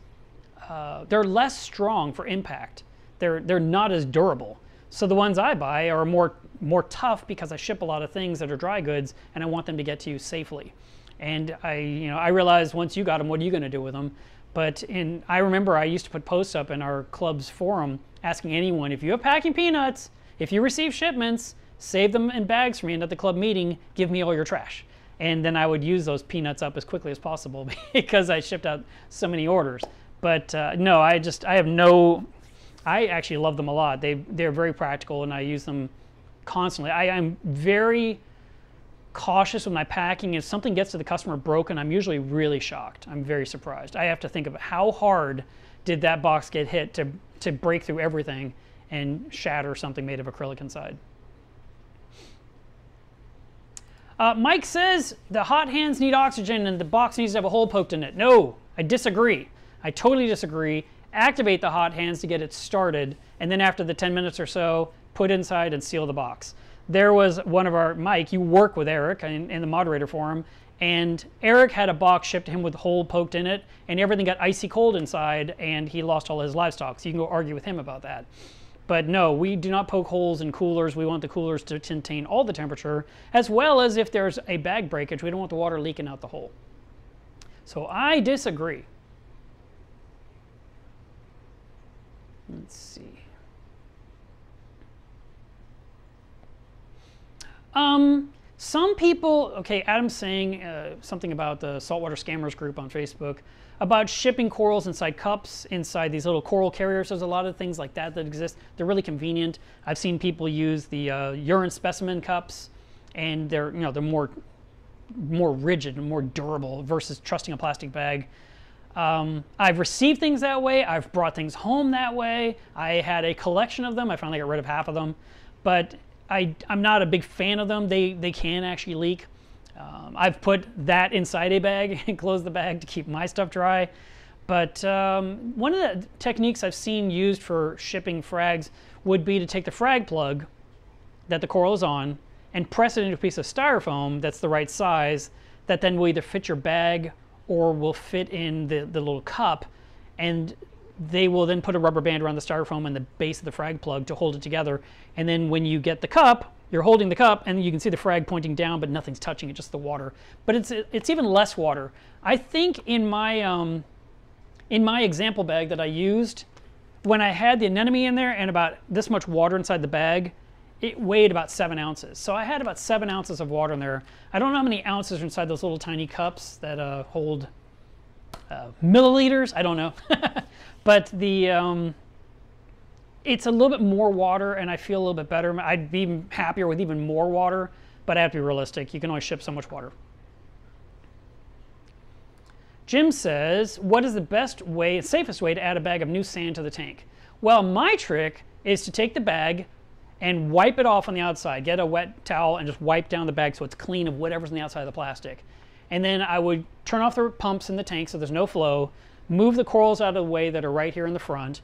uh, they're less strong for impact. They're, they're not as durable. So the ones I buy are more, more tough because I ship a lot of things that are dry goods and I want them to get to you safely. And I, you know, I realized once you got them, what are you going to do with them? But in, I remember I used to put posts up in our club's forum asking anyone, if you have packing peanuts, if you receive shipments, save them in bags for me, and at the club meeting, give me all your trash. And then I would use those peanuts up as quickly as possible because I shipped out so many orders. But uh, no, I just, I have no, I actually love them a lot. They, they're very practical and I use them constantly. I, I'm very cautious with my packing. If something gets to the customer broken, I'm usually really shocked. I'm very surprised. I have to think of how hard did that box get hit to, to break through everything and shatter something made of acrylic inside. Uh, Mike says the hot hands need oxygen and the box needs to have a hole poked in it. No, I disagree. I totally disagree. Activate the hot hands to get it started, and then after the 10 minutes or so, put inside and seal the box there was one of our, Mike, you work with Eric in, in, the moderator forum, and Eric had a box shipped to him with a hole poked in it, and everything got icy cold inside, and he lost all his livestock. So you can go argue with him about that. But no, we do not poke holes in coolers. We want the coolers to contain all the temperature, as well as if there's a bag breakage, we don't want the water leaking out the hole. So I disagree. Let's see. Um, Some people, okay, Adam's saying uh, something about the Saltwater Scammers group on Facebook about shipping corals inside cups, inside these little coral carriers. There's a lot of things like that that exist. They're really convenient. I've seen people use the uh, urine specimen cups, and they're you know they're more more rigid and more durable versus trusting a plastic bag. Um, I've received things that way. I've brought things home that way. I had a collection of them. I finally got rid of half of them, but I, am not a big fan of them. They they can actually leak. Um, I've put that inside a bag and closed the bag to keep my stuff dry. But um, one of the techniques I've seen used for shipping frags would be to take the frag plug that the coral is on and press it into a piece of styrofoam that's the right size that then will either fit your bag or will fit in the, the little cup and they will then put a rubber band around the styrofoam and the base of the frag plug to hold it together and then when you get the cup you're holding the cup and you can see the frag pointing down but nothing's touching it just the water but it's it's even less water i think in my um, in my example bag that i used when i had the anemone in there and about this much water inside the bag it weighed about seven ounces. So I had about seven ounces of water in there. I don't know how many ounces are inside those little tiny cups that uh, hold uh, milliliters. I don't know. but the um, it's a little bit more water and I feel a little bit better. I'd be happier with even more water, but I have to be realistic. You can only ship so much water. Jim says, what is the best way, safest way to add a bag of new sand to the tank? Well, my trick is to take the bag, and wipe it off on the outside. Get a wet towel and just wipe down the bag so it's clean of whatever's on the outside of the plastic. And then I would turn off the pumps in the tank so there's no flow, move the corals out of the way that are right here in the front,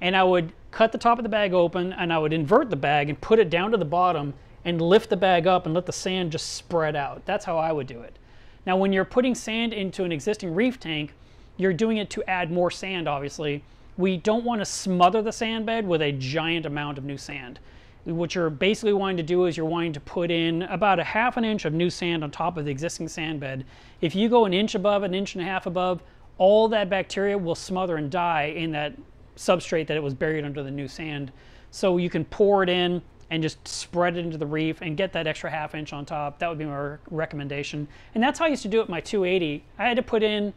and I would cut the top of the bag open and I would invert the bag and put it down to the bottom and lift the bag up and let the sand just spread out. That's how I would do it. Now, when you're putting sand into an existing reef tank, you're doing it to add more sand, obviously. We don't want to smother the sand bed with a giant amount of new sand what you're basically wanting to do is you're wanting to put in about a half an inch of new sand on top of the existing sand bed. If you go an inch above, an inch and a half above, all that bacteria will smother and die in that substrate that it was buried under the new sand. So you can pour it in and just spread it into the reef and get that extra half inch on top. That would be my recommendation. And that's how I used to do it my 280. I had to put in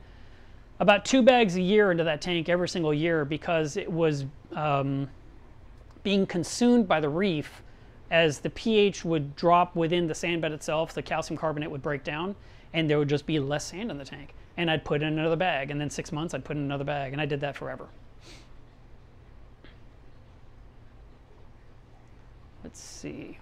about two bags a year into that tank every single year because it was um, being consumed by the reef as the pH would drop within the sand bed itself, the calcium carbonate would break down, and there would just be less sand in the tank. And I'd put in another bag, and then six months I'd put in another bag, and I did that forever. Let's see.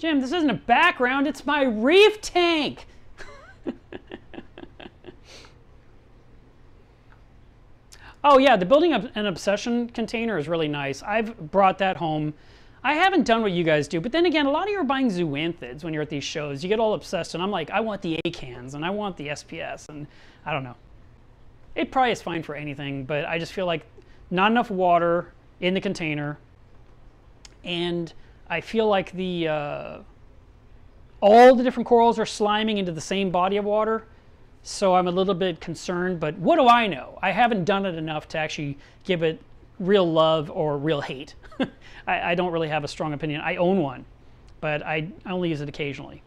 Jim, this isn't a background, it's my reef tank. oh yeah, the building an obsession container is really nice. I've brought that home. I haven't done what you guys do, but then again, a lot of you are buying zoanthids when you're at these shows. You get all obsessed, and I'm like, I want the ACANs, and I want the SPS, and I don't know. It probably is fine for anything, but I just feel like not enough water in the container, and I feel like the uh, all the different corals are sliming into the same body of water. So I'm a little bit concerned, but what do I know? I haven't done it enough to actually give it real love or real hate. I, I, don't really have a strong opinion. I own one, but I, I only use it occasionally.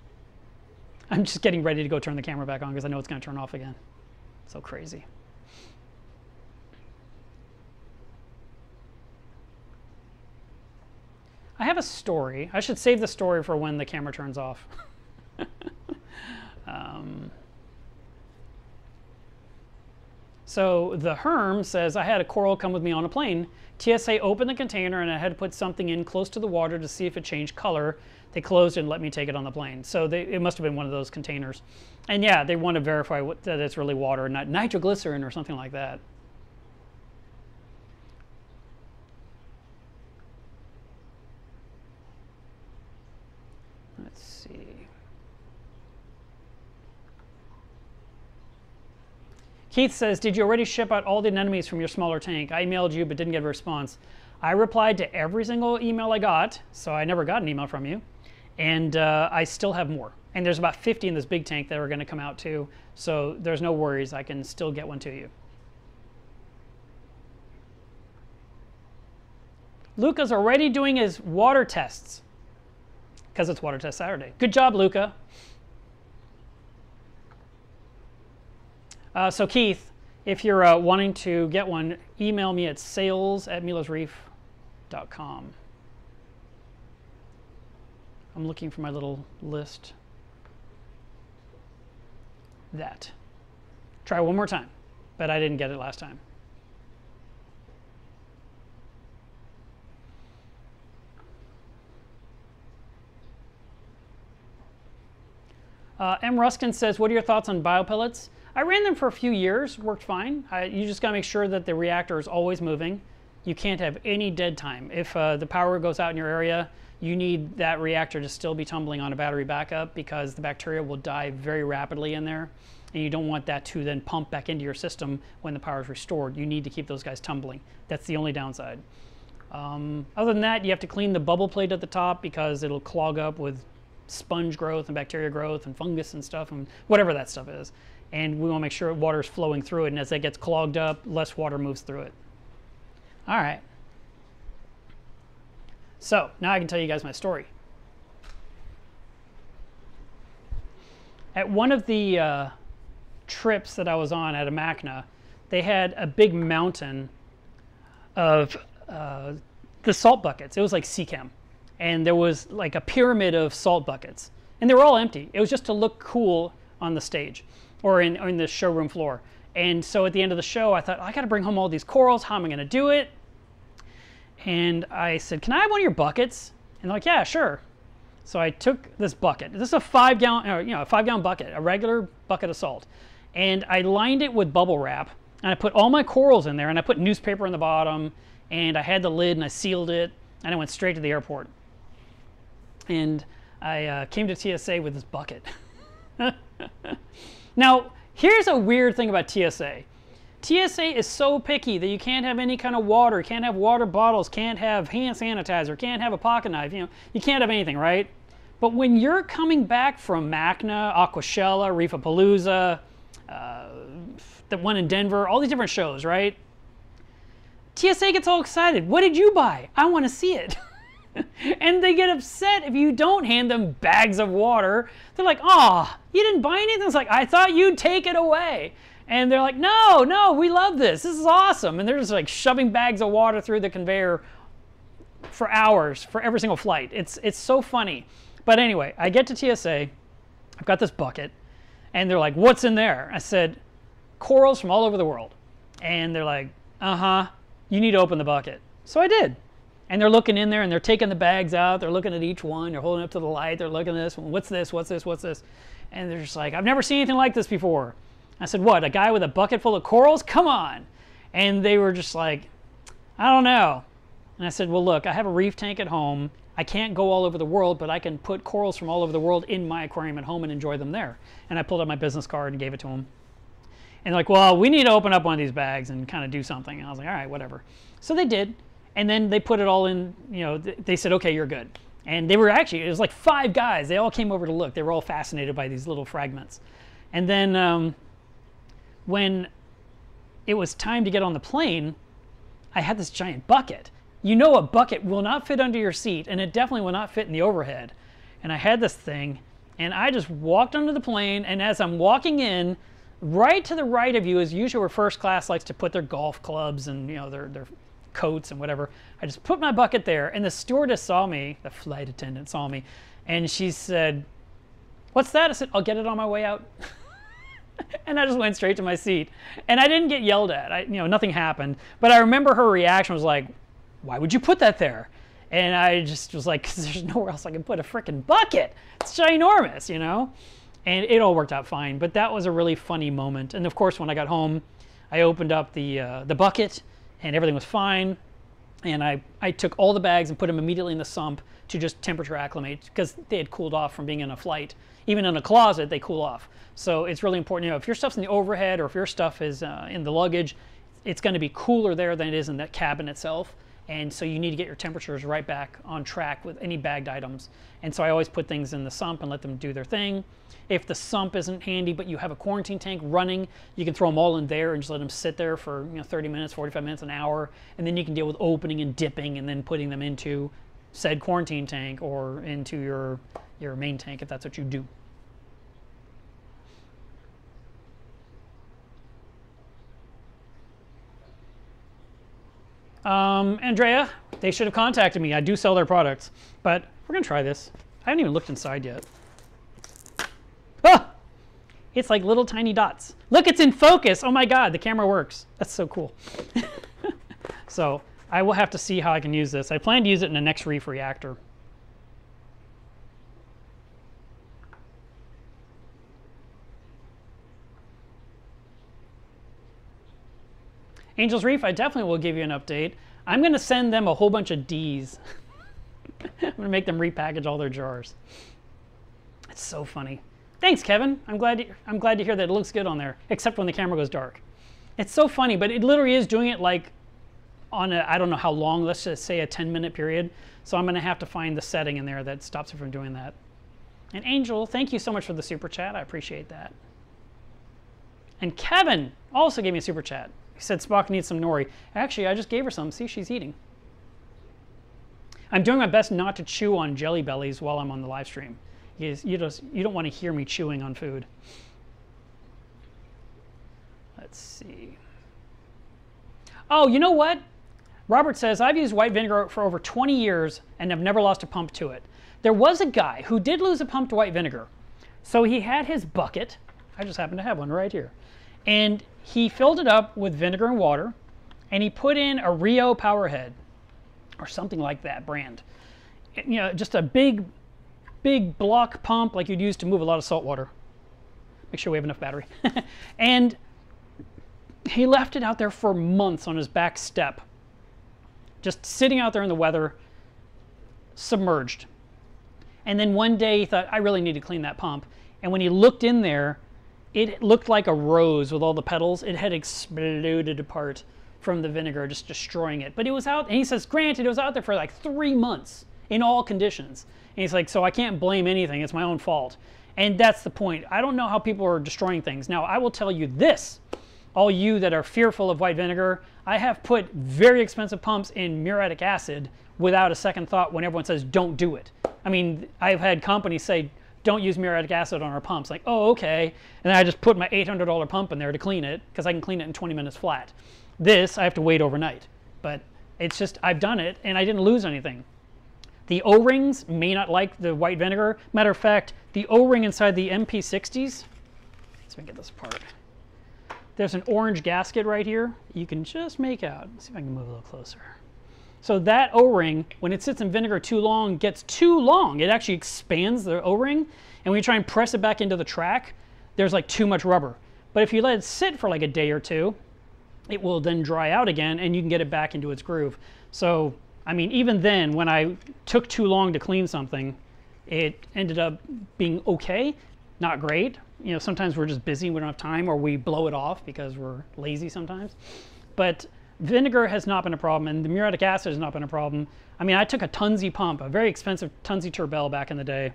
I'm just getting ready to go turn the camera back on because I know it's going to turn off again. So crazy. I have a story. I should save the story for when the camera turns off. um, so the Herm says, I had a coral come with me on a plane. TSA opened the container and I had to put something in close to the water to see if it changed color. They closed and let me take it on the plane. So they, it must have been one of those containers. And yeah, they want to verify what, that it's really water, not nitroglycerin or something like that. Keith says, Did you already ship out all the anemones from your smaller tank? I emailed you but didn't get a response. I replied to every single email I got, so I never got an email from you. And uh, I still have more. And there's about 50 in this big tank that are going to come out too. So there's no worries. I can still get one to you. Luca's already doing his water tests because it's water test Saturday. Good job, Luca. Uh, so Keith, if you're uh, wanting to get one, email me at sales at melevsreef.com. I'm looking for my little list. That. Try one more time, but I didn't get it last time. Uh, M. Ruskin says, what are your thoughts on biopellets? I ran them for a few years, worked fine. I, you just gotta make sure that the reactor is always moving. You can't have any dead time. If uh, the power goes out in your area, you need that reactor to still be tumbling on a battery backup because the bacteria will die very rapidly in there. And you don't want that to then pump back into your system when the power is restored. You need to keep those guys tumbling. That's the only downside. Um, other than that, you have to clean the bubble plate at the top because it'll clog up with sponge growth and bacteria growth and fungus and stuff and whatever that stuff is and we want to make sure water is flowing through it. And as that gets clogged up, less water moves through it. All right. So now I can tell you guys my story. At one of the uh, trips that I was on at Amacna, they had a big mountain of uh, the salt buckets. It was like Seachem. And there was like a pyramid of salt buckets. And they were all empty. It was just to look cool on the stage or in, or in the showroom floor. And so at the end of the show, I thought, I got to bring home all these corals. How am I going to do it? And I said, Can I have one of your buckets? And they're like, Yeah, sure. So I took this bucket. This is a five gallon, or, you know, a five gallon bucket, a regular bucket of salt. And I lined it with bubble wrap. And I put all my corals in there. And I put newspaper on the bottom. And I had the lid and I sealed it. And I went straight to the airport. And I uh, came to TSA with this bucket. Now, here's a weird thing about TSA. TSA is so picky that you can't have any kind of water, can't have water bottles, can't have hand sanitizer, can't have a pocket knife, you know, you can't have anything, right? But when you're coming back from Macna, Aquashella, Reefapalooza, uh, the one in Denver, all these different shows, right? TSA gets all excited. What did you buy? I want to see it. and they get upset if you don't hand them bags of water. They're like, oh, you didn't buy anything? It's like, I thought you'd take it away. And they're like, no, no, we love this. This is awesome. And they're just like shoving bags of water through the conveyor for hours for every single flight. It's, it's so funny. But anyway, I get to TSA. I've got this bucket. And they're like, what's in there? I said, corals from all over the world. And they're like, uh huh, you need to open the bucket. So I did. And they're looking in there and they're taking the bags out. They're looking at each one. They're holding up to the light. They're looking at this. What's this? What's this? What's this? And they're just like, I've never seen anything like this before. I said, What? A guy with a bucket full of corals? Come on. And they were just like, I don't know. And I said, Well, look, I have a reef tank at home. I can't go all over the world, but I can put corals from all over the world in my aquarium at home and enjoy them there. And I pulled out my business card and gave it to them. And they're like, well, we need to open up one of these bags and kind of do something. And I was like, all right, whatever. So they did. And then they put it all in, you know, they said, okay, you're good. And they were actually, it was like five guys. They all came over to look. They were all fascinated by these little fragments. And then um, when it was time to get on the plane, I had this giant bucket. You know, a bucket will not fit under your seat, and it definitely will not fit in the overhead. And I had this thing, and I just walked onto the plane. And as I'm walking in, right to the right of you is usually where first class likes to put their golf clubs and you know their, their coats and whatever. I just put my bucket there, and the stewardess saw me, the flight attendant saw me, and she said, What's that? I said, I'll get it on my way out. and I just went straight to my seat. And I didn't get yelled at. I, you know, nothing happened. But I remember her reaction was like, Why would you put that there? And I just was like, Because there's nowhere else I can put a freaking bucket. It's ginormous, you know? And it all worked out fine. But that was a really funny moment. And of course, when I got home, I opened up the, uh, the bucket and everything was fine. And I, I took all the bags and put them immediately in the sump to just temperature acclimate because they had cooled off from being in a flight. Even in a closet, they cool off. So it's really important. You know, if your stuff's in the overhead or if your stuff is uh, in the luggage, it's going to be cooler there than it is in that cabin itself. And so you need to get your temperatures right back on track with any bagged items. And so I always put things in the sump and let them do their thing. If the sump isn't handy, but you have a quarantine tank running, you can throw them all in there and just let them sit there for you know 30 minutes, 45 minutes, an hour, and then you can deal with opening and dipping and then putting them into said quarantine tank or into your your main tank if that's what you do. Um, Andrea, they should have contacted me. I do sell their products, but we're gonna try this. I haven't even looked inside yet. Ah! It's like little tiny dots. Look, it's in focus. Oh my God, the camera works. That's so cool. so I will have to see how I can use this. I plan to use it in the next reef reactor. Angels Reef, I definitely will give you an update. I'm going to send them a whole bunch of D's. I'm going to make them repackage all their jars. It's so funny. Thanks, Kevin. I'm glad to, I'm glad to hear that it looks good on there, except when the camera goes dark. It's so funny, but it literally is doing it like on a, I don't know how long, let's just say a 10 minute period. So I'm going to have to find the setting in there that stops it from doing that. And Angel, thank you so much for the super chat. I appreciate that. And Kevin also gave me a super chat. He said Spock needs some nori. Actually, I just gave her some. See, she's eating. I'm doing my best not to chew on jelly bellies while I'm on the live stream. You, you, just, you don't want to hear me chewing on food. Let's see. Oh, you know what? Robert says, I've used white vinegar for over 20 years and have never lost a pump to it. There was a guy who did lose a pump to white vinegar. So he had his bucket. I just happen to have one right here. And he filled it up with vinegar and water, and he put in a Rio Powerhead or something like that brand. You know, just a big, big block pump like you'd use to move a lot of salt water. Make sure we have enough battery. and he left it out there for months on his back step, just sitting out there in the weather, submerged. And then one day he thought, I really need to clean that pump. And when he looked in there, it looked like a rose with all the petals. It had exploded apart from the vinegar, just destroying it. But it was out, and he says, granted, it was out there for like three months in all conditions. And he's like, so I can't blame anything. It's my own fault. And that's the point. I don't know how people are destroying things. Now, I will tell you this all you that are fearful of white vinegar, I have put very expensive pumps in muriatic acid without a second thought when everyone says don't do it. I mean, I've had companies say, don't use muriatic acid on our pumps. Like, oh, okay. And then I just put my $800 pump in there to clean it because I can clean it in 20 minutes flat. This, I have to wait overnight. But it's just, I've done it and I didn't lose anything. The O-rings may not like the white vinegar. Matter of fact, the O-ring inside the MP60s, let's get this apart. There's an orange gasket right here. You can just make out. Let's see if I can move a little closer. So that O-ring, when it sits in vinegar too long, gets too long. It actually expands the O-ring. And when you try and press it back into the track, there's like too much rubber. But if you let it sit for like a day or two, it will then dry out again and you can get it back into its groove. So, I mean, even then, when I took too long to clean something, it ended up being okay, not great. You know, sometimes we're just busy, we don't have time, or we blow it off because we're lazy sometimes. But vinegar has not been a problem, and the muriatic acid has not been a problem. I mean, I took a Tunze pump, a very expensive Tunze Turbelle back in the day,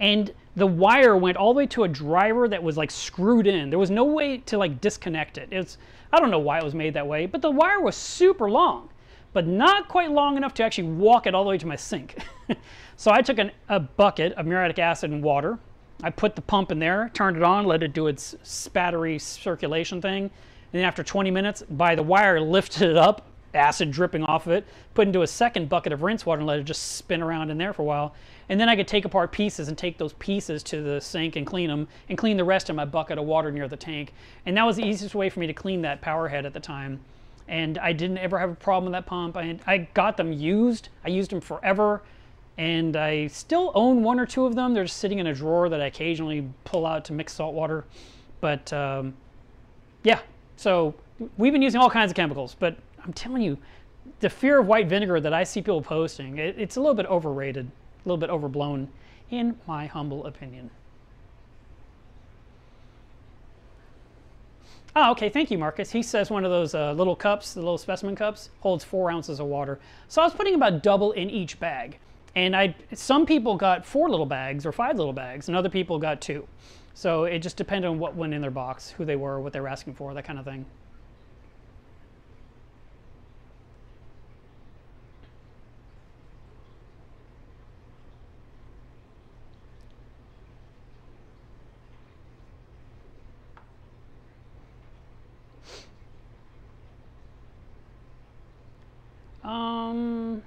and the wire went all the way to a driver that was like screwed in. There was no way to like disconnect it. It's I don't know why it was made that way, but the wire was super long, but not quite long enough to actually walk it all the way to my sink. so I took an, a bucket of muriatic acid and water. I put the pump in there, turned it on, let it do its spattery circulation thing, and then after 20 minutes, by the wire, lifted it up, acid dripping off of it, put into a second bucket of rinse water and let it just spin around in there for a while. And then I could take apart pieces and take those pieces to the sink and clean them and clean the rest in my bucket of water near the tank. And that was the easiest way for me to clean that power head at the time. And I didn't ever have a problem with that pump. I, I got them used. I used them forever. And I still own one or two of them. They're just sitting in a drawer that I occasionally pull out to mix salt water. But um, yeah, so we've been using all kinds of chemicals, but I'm telling you, the fear of white vinegar that I see people posting, it, it's a little bit overrated, a little bit overblown, in my humble opinion. Oh, okay. Thank you, Marcus. He says one of those uh, little cups, the little specimen cups, holds four ounces of water. So I was putting about double in each bag. And I, some people got four little bags or five little bags, and other people got two. So it just depended on what went in their box, who they were, what they were asking for, that kind of thing. Um,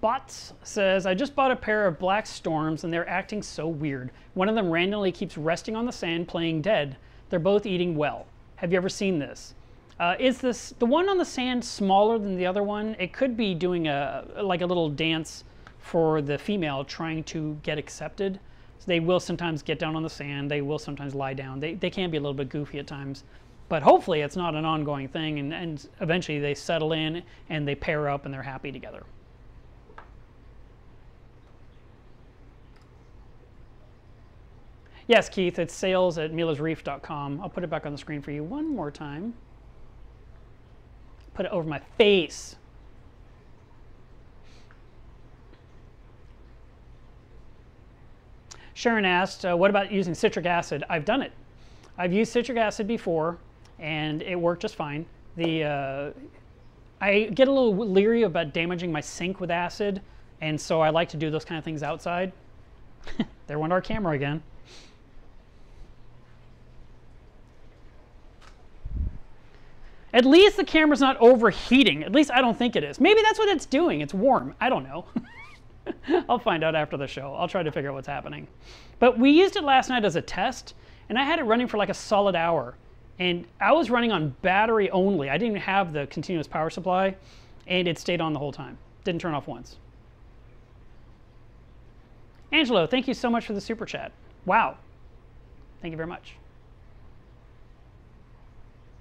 Bots says, I just bought a pair of black storms and they're acting so weird. One of them randomly keeps resting on the sand playing dead. They're both eating well. Have you ever seen this? Uh, is this the one on the sand smaller than the other one? It could be doing a like a little dance for the female trying to get accepted. So they will sometimes get down on the sand. They will sometimes lie down. They, they can be a little bit goofy at times. But hopefully it's not an ongoing thing and, and eventually they settle in and they pair up and they're happy together. Yes, Keith, it's sales at melevsreef.com. I'll put it back on the screen for you one more time. Put it over my face. Sharon asked, uh, what about using citric acid? I've done it. I've used citric acid before and it worked just fine. The uh, I get a little leery about damaging my sink with acid, and so I like to do those kind of things outside. there went our camera again. At least the camera's not overheating. At least I don't think it is. Maybe that's what it's doing. It's warm. I don't know. I'll find out after the show. I'll try to figure out what's happening. But we used it last night as a test, and I had it running for like a solid hour. And I was running on battery only. I didn't have the continuous power supply, and it stayed on the whole time. Didn't turn off once. Angelo, thank you so much for the super chat. Wow. Thank you very much.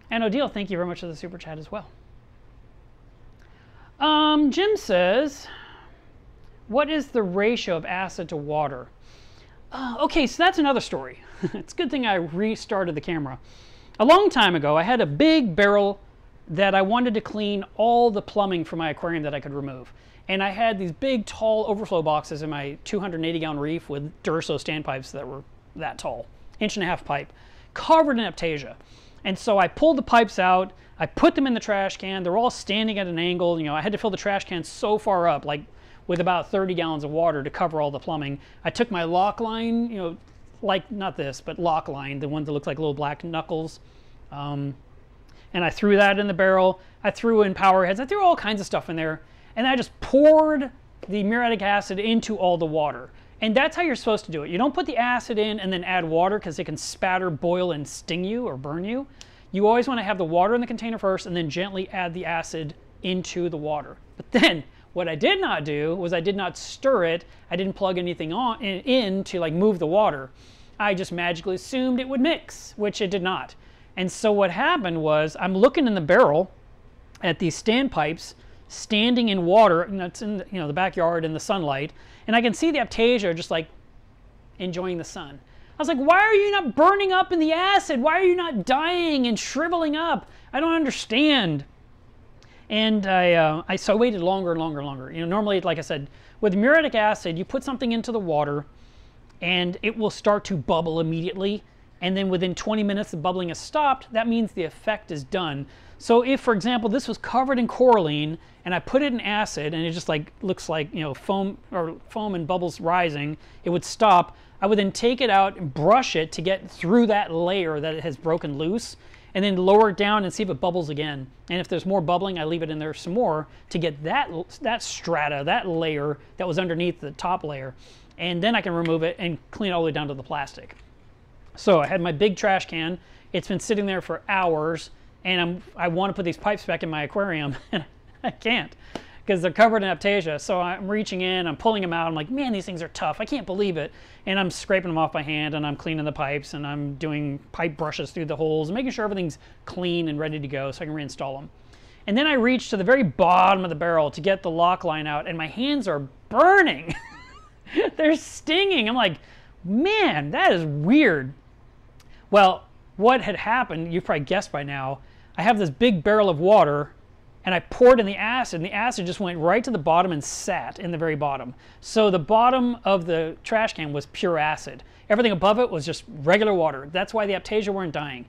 And Odile, thank you very much for the super chat as well. Um, Jim says, what is the ratio of acid to water? Uh, okay, so that's another story. it's a good thing I restarted the camera. A long time ago, I had a big barrel that I wanted to clean all the plumbing for my aquarium that I could remove. And I had these big, tall overflow boxes in my 280 gallon reef with Durso standpipes that were that tall, inch and a half pipe, covered in Aiptasia. And so I pulled the pipes out, I put them in the trash can. They're all standing at an angle. You know, I had to fill the trash can so far up, like with about 30 gallons of water to cover all the plumbing. I took my lock line, you know, like not this, but lock line, the one that looks like little black knuckles. Um, and I threw that in the barrel. I threw in power heads. I threw all kinds of stuff in there. And I just poured the muriatic acid into all the water. And that's how you're supposed to do it. You don't put the acid in and then add water because it can spatter, boil, and sting you or burn you. You always want to have the water in the container first and then gently add the acid into the water. But then what I did not do was I did not stir it. I didn't plug anything on in, in to like move the water. I just magically assumed it would mix, which it did not. And so what happened was I'm looking in the barrel at these standpipes standing in water, and that's in you know the backyard in the sunlight, and I can see the Aiptasia just like enjoying the sun. I was like, why are you not burning up in the acid? Why are you not dying and shriveling up? I don't understand. And I, uh, I so I waited longer and longer and longer. You know, normally, like I said, with muriatic acid, you put something into the water, and it will start to bubble immediately. And then within 20 minutes, the bubbling has stopped. That means the effect is done. So if, for example, this was covered in coralline and I put it in acid and it just like looks like you know foam or foam and bubbles rising, it would stop. I would then take it out and brush it to get through that layer that it has broken loose, and then lower it down and see if it bubbles again. And if there's more bubbling, I leave it in there some more to get that that strata, that layer that was underneath the top layer and then I can remove it and clean all the way down to the plastic. So I had my big trash can. It's been sitting there for hours, and I'm, I want to put these pipes back in my aquarium, and I can't because they're covered in Aiptasia. So I'm reaching in, I'm pulling them out. I'm like, man, these things are tough. I can't believe it. And I'm scraping them off by hand, and I'm cleaning the pipes, and I'm doing pipe brushes through the holes, and making sure everything's clean and ready to go so I can reinstall them. And then I reach to the very bottom of the barrel to get the lock line out, and my hands are burning. They're stinging. I'm like, man, that is weird. Well, what had happened, you've probably guessed by now, I have this big barrel of water and I poured in the acid, and the acid just went right to the bottom and sat in the very bottom. So the bottom of the trash can was pure acid. Everything above it was just regular water. That's why the Aiptasia weren't dying.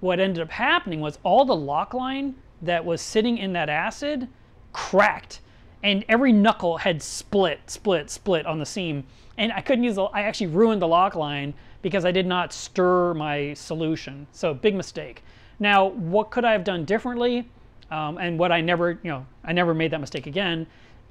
What ended up happening was all the lock line that was sitting in that acid cracked, and every knuckle had split, split, split on the seam. And I couldn't use the, I actually ruined the lock line because I did not stir my solution. So big mistake. Now, what could I have done differently? Um, and what I never, you know, I never made that mistake again.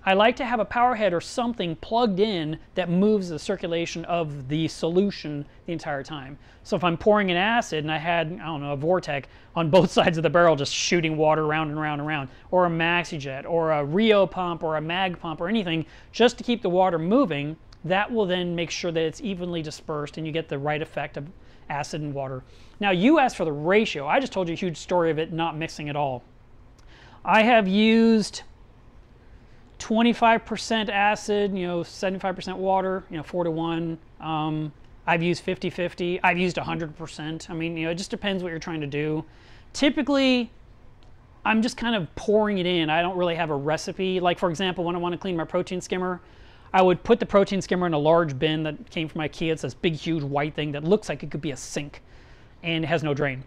I like to have a power head or something plugged in that moves the circulation of the solution the entire time. So if I'm pouring an acid and I had, I don't know, a Vortech on both sides of the barrel just shooting water around and around and around, or a MaxiJet, or a Rio pump, or a Mag pump, or anything, just to keep the water moving, that will then make sure that it's evenly dispersed and you get the right effect of acid and water. Now you asked for the ratio. I just told you a huge story of it not mixing at all. I have used 25% acid, you know, 75% water, you know, 4 to 1. Um, I've used 50 50. I've used 100%. I mean, you know, it just depends what you're trying to do. Typically, I'm just kind of pouring it in. I don't really have a recipe. Like, for example, when I want to clean my protein skimmer, I would put the protein skimmer in a large bin that came from IKEA. It's this big, huge white thing that looks like it could be a sink and has no drain.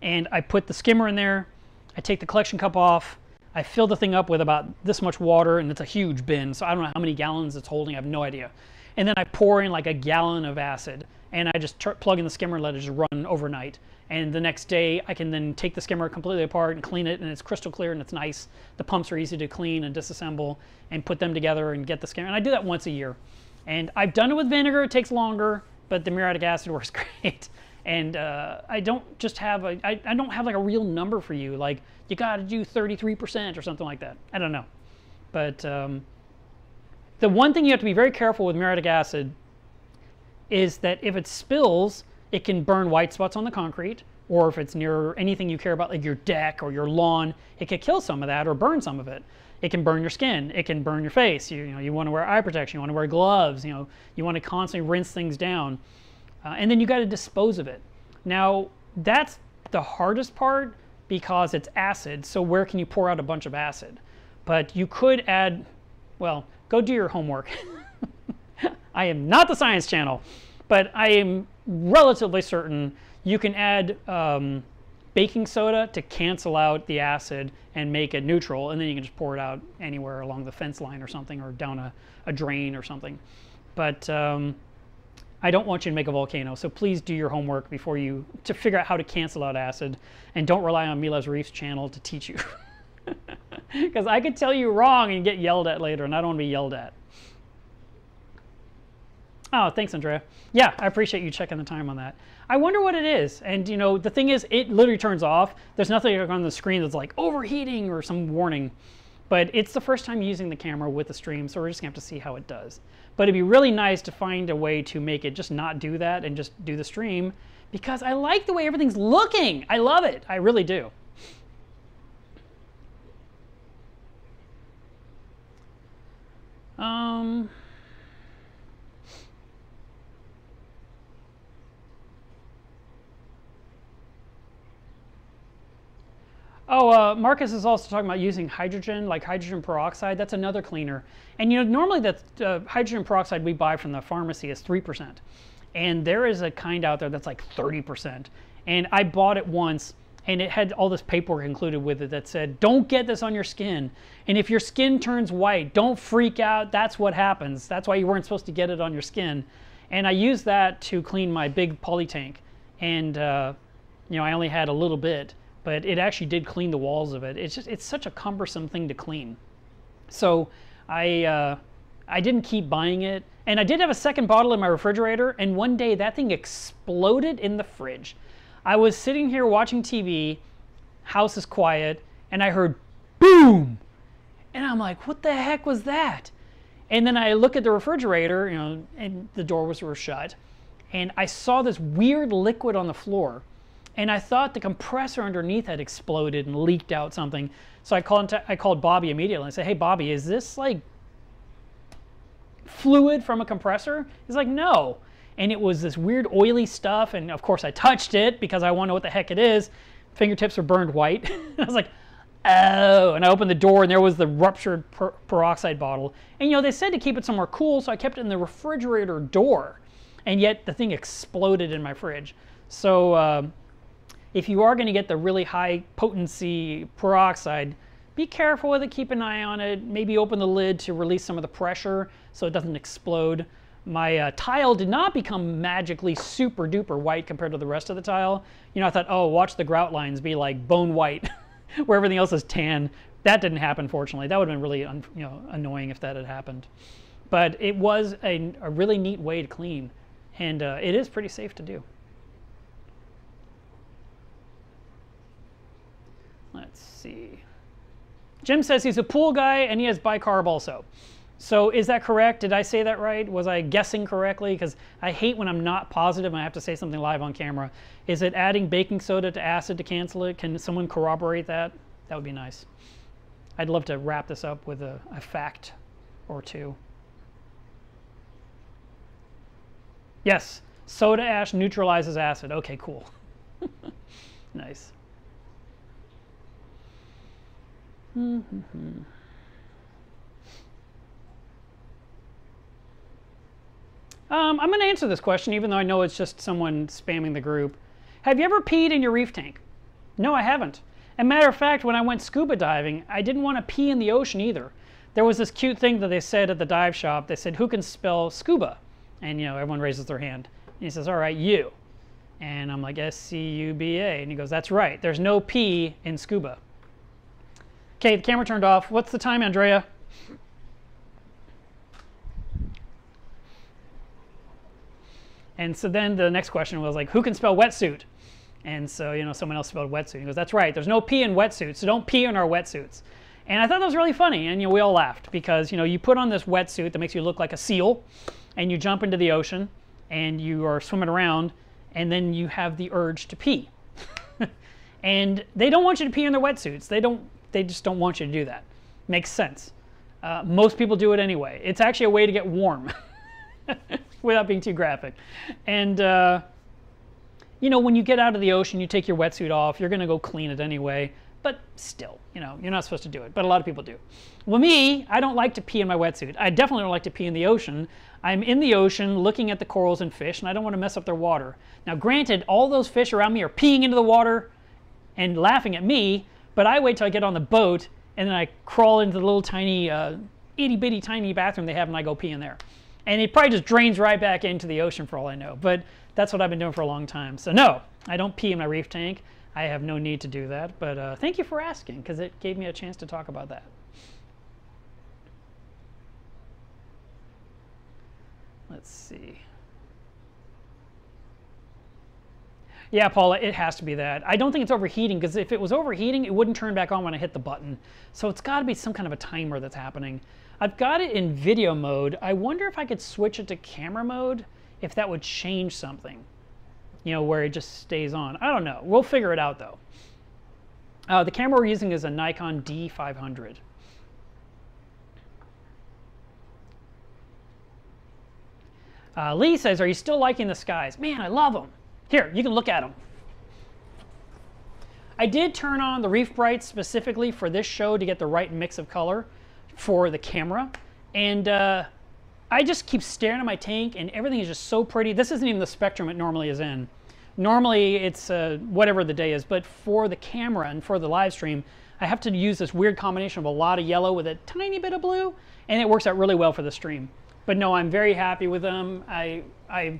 And I put the skimmer in there. I take the collection cup off. I fill the thing up with about this much water, and it's a huge bin, so I don't know how many gallons it's holding. I have no idea. And then I pour in like a gallon of acid, and I just plug in the skimmer and let it just run overnight. And the next day, I can then take the skimmer completely apart and clean it, and it's crystal clear and it's nice. The pumps are easy to clean and disassemble and put them together and get the skimmer. And I do that once a year. And I've done it with vinegar, it takes longer, but the muriatic acid works great. And uh, I don't just have a, I, I don't have like a real number for you, like you got to do 33% or something like that. I don't know. But um, the one thing you have to be very careful with muriatic acid is that if it spills, it can burn white spots on the concrete, or if it's near anything you care about, like your deck or your lawn, it could kill some of that or burn some of it. It can burn your skin. It can burn your face. You, you know, you want to wear eye protection. You want to wear gloves. You know, you want to constantly rinse things down, uh, and then you got to dispose of it. Now, that's the hardest part because it's acid. So where can you pour out a bunch of acid? But you could add, well, go do your homework. I am not the science channel, but I am relatively certain you can add um, baking soda to cancel out the acid and make it neutral, and then you can just pour it out anywhere along the fence line or something, or down a, a drain or something. But um, I don't want you to make a volcano, so please do your homework before you to figure out how to cancel out acid, and don't rely on Melev's Reef's channel to teach you. Because I could tell you wrong and get yelled at later, and I don't want to be yelled at. Oh, thanks, Andrea. Yeah, I appreciate you checking the time on that. I wonder what it is. And you know, the thing is, it literally turns off. There's nothing on the screen that's like overheating or some warning. But it's the first time using the camera with the stream, so we're just gonna have to see how it does. But it'd be really nice to find a way to make it just not do that and just do the stream because I like the way everything's looking. I love it. I really do. Um, Oh, uh, Marcus is also talking about using hydrogen, like hydrogen peroxide. That's another cleaner. And you know, normally the uh, hydrogen peroxide we buy from the pharmacy is 3%. And there is a kind out there that's like 30%. And I bought it once and it had all this paperwork included with it that said, don't get this on your skin. And if your skin turns white, don't freak out. That's what happens. That's why you weren't supposed to get it on your skin. And I used that to clean my big poly tank. And, uh, you know, I only had a little bit but it actually did clean the walls of it. It's just it's such a cumbersome thing to clean. So I uh, I didn't keep buying it, and I did have a second bottle in my refrigerator, and one day that thing exploded in the fridge. I was sitting here watching TV, house is quiet, and I heard boom, and I'm like, what the heck was that? And then I look at the refrigerator, you know, and the door was shut, and I saw this weird liquid on the floor and I thought the compressor underneath had exploded and leaked out something. So I called, I called Bobby immediately. I said, hey, Bobby, is this like fluid from a compressor? He's like, no. and it was this weird oily stuff. And of course, I touched it because I want to know what the heck it is. Fingertips were burned white. I was like, oh. And I opened the door, and there was the ruptured per peroxide bottle. And you know, they said to keep it somewhere cool, so I kept it in the refrigerator door. And yet the thing exploded in my fridge. So uh, if you are going to get the really high potency peroxide, be careful with it, keep an eye on it, maybe open the lid to release some of the pressure so it doesn't explode. My uh, tile did not become magically super duper white compared to the rest of the tile. You know, I thought, oh, watch the grout lines be like bone white where everything else is tan. That didn't happen, fortunately. That would have been really you know, annoying if that had happened. But it was a, a really neat way to clean, and uh, it is pretty safe to do. Let's see. Jim says he's a pool guy and he has bicarb also. So is that correct? Did I say that right? Was I guessing correctly? Because I hate when I'm not positive and I have to say something live on camera. Is it adding baking soda to acid to cancel it? Can someone corroborate that? That would be nice. I'd love to wrap this up with a, a fact or two. Yes, soda ash neutralizes acid. Okay, cool. nice. Mm -hmm. um, I'm going to answer this question, even though I know it's just someone spamming the group. Have you ever peed in your reef tank? No, I haven't. As a matter of fact, when I went scuba diving, I didn't want to pee in the ocean either. There was this cute thing that they said at the dive shop. They said, who can spell scuba? And, you know, everyone raises their hand. And he says, all right, you. And I'm like, S-C-U-B-A. And he goes, that's right. There's no P in scuba. Okay, the camera turned off. What's the time, Andrea? And so then the next question was like, who can spell wetsuit? And so, you know, someone else spelled wetsuit. He goes, that's right, there's no P in wetsuit, so don't pee in our wetsuits. And I thought that was really funny, and you know, we all laughed because, you know, you put on this wetsuit that makes you look like a seal, and you jump into the ocean, and you are swimming around, and then you have the urge to pee. and they don't want you to pee in their wetsuits. They don't they just don't want you to do that. Makes sense. Uh, most people do it anyway. It's actually a way to get warm without being too graphic. And, uh, you know, when you get out of the ocean, you take your wetsuit off, you're going to go clean it anyway. But still, you know, you're not supposed to do it. But a lot of people do. Well, me, I don't like to pee in my wetsuit. I definitely don't like to pee in the ocean. I'm in the ocean looking at the corals and fish, and I don't want to mess up their water. Now, granted, all those fish around me are peeing into the water and laughing at me, but I wait till I get on the boat and then I crawl into the little tiny, uh, itty bitty tiny bathroom they have and I go pee in there. And it probably just drains right back into the ocean for all I know. But that's what I've been doing for a long time. So no, I don't pee in my reef tank. I have no need to do that. But uh, thank you for asking because it gave me a chance to talk about that. Let's see. Yeah, Paula, it has to be that. I don't think it's overheating because if it was overheating, it wouldn't turn back on when I hit the button. So it's got to be some kind of a timer that's happening. I've got it in video mode. I wonder if I could switch it to camera mode, if that would change something. You know, where it just stays on. I don't know. We'll figure it out though. Uh, the camera we're using is a Nikon D500. Uh, Lee says, are you still liking the skies? Man, I love them. Here, you can look at them. I did turn on the Reef Bright specifically for this show to get the right mix of color for the camera. And uh, I just keep staring at my tank and everything is just so pretty. This isn't even the spectrum it normally is in. Normally it's uh, whatever the day is, but for the camera and for the live stream, I have to use this weird combination of a lot of yellow with a tiny bit of blue, and it works out really well for the stream. But no, I'm very happy with them. I, I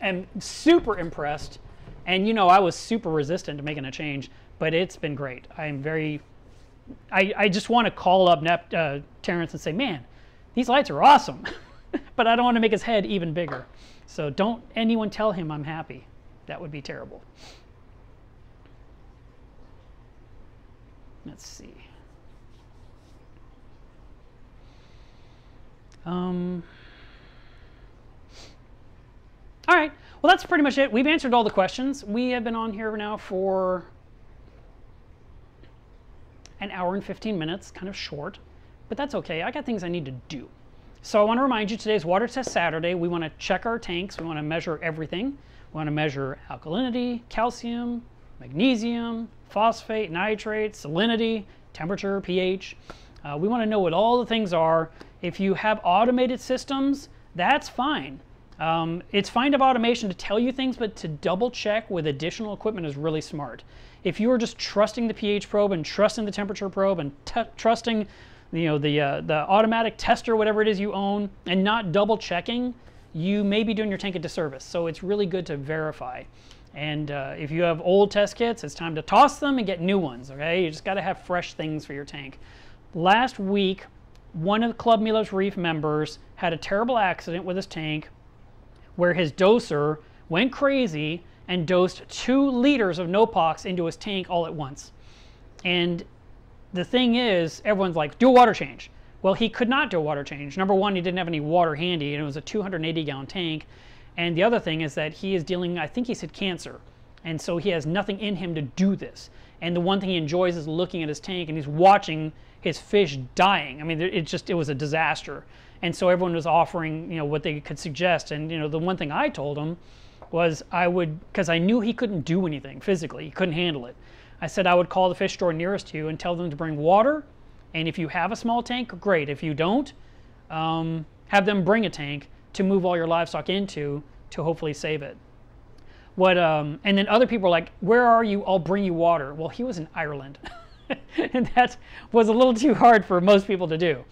am super impressed. And you know, I was super resistant to making a change, but it's been great. I'm very, I, I just want to call up Nep, uh, Terrence and say, man, these lights are awesome. but I don't want to make his head even bigger. So don't anyone tell him I'm happy. That would be terrible. Let's see. Um, all right. Well, that's pretty much it. We've answered all the questions. We have been on here now for an hour and 15 minutes, kind of short, but that's okay. I got things I need to do. So I want to remind you today's water test Saturday. We want to check our tanks. We want to measure everything. We want to measure alkalinity, calcium, magnesium, phosphate, nitrate, salinity, temperature, pH. Uh, we want to know what all the things are. If you have automated systems, that's fine. Um, it's fine to have automation to tell you things, but to double check with additional equipment is really smart. If you are just trusting the pH probe and trusting the temperature probe and trusting you know the uh, the automatic tester, whatever it is you own, and not double checking, you may be doing your tank a disservice. So it's really good to verify. And uh, if you have old test kits, it's time to toss them and get new ones. Okay, you just got to have fresh things for your tank. Last week, one of the Club Melev's Reef members had a terrible accident with his tank, where his doser went crazy and dosed two liters of Nopox into his tank all at once. And the thing is, everyone's like, do a water change. Well, he could not do a water change. Number one, he didn't have any water handy, and it was a 280 gallon tank. And the other thing is that he is dealing, I think he said cancer. And so he has nothing in him to do this. And the one thing he enjoys is looking at his tank and he's watching his fish dying. I mean, it just, it was a disaster. And so everyone was offering, you know, what they could suggest. And, you know, the one thing I told him was I would, because I knew he couldn't do anything physically, he couldn't handle it. I said I would call the fish store nearest to you and tell them to bring water. And if you have a small tank, great. If you don't, um, have them bring a tank to move all your livestock into to hopefully save it. What, um, and then other people were like, Where are you? I'll bring you water. Well, he was in Ireland. and that was a little too hard for most people to do.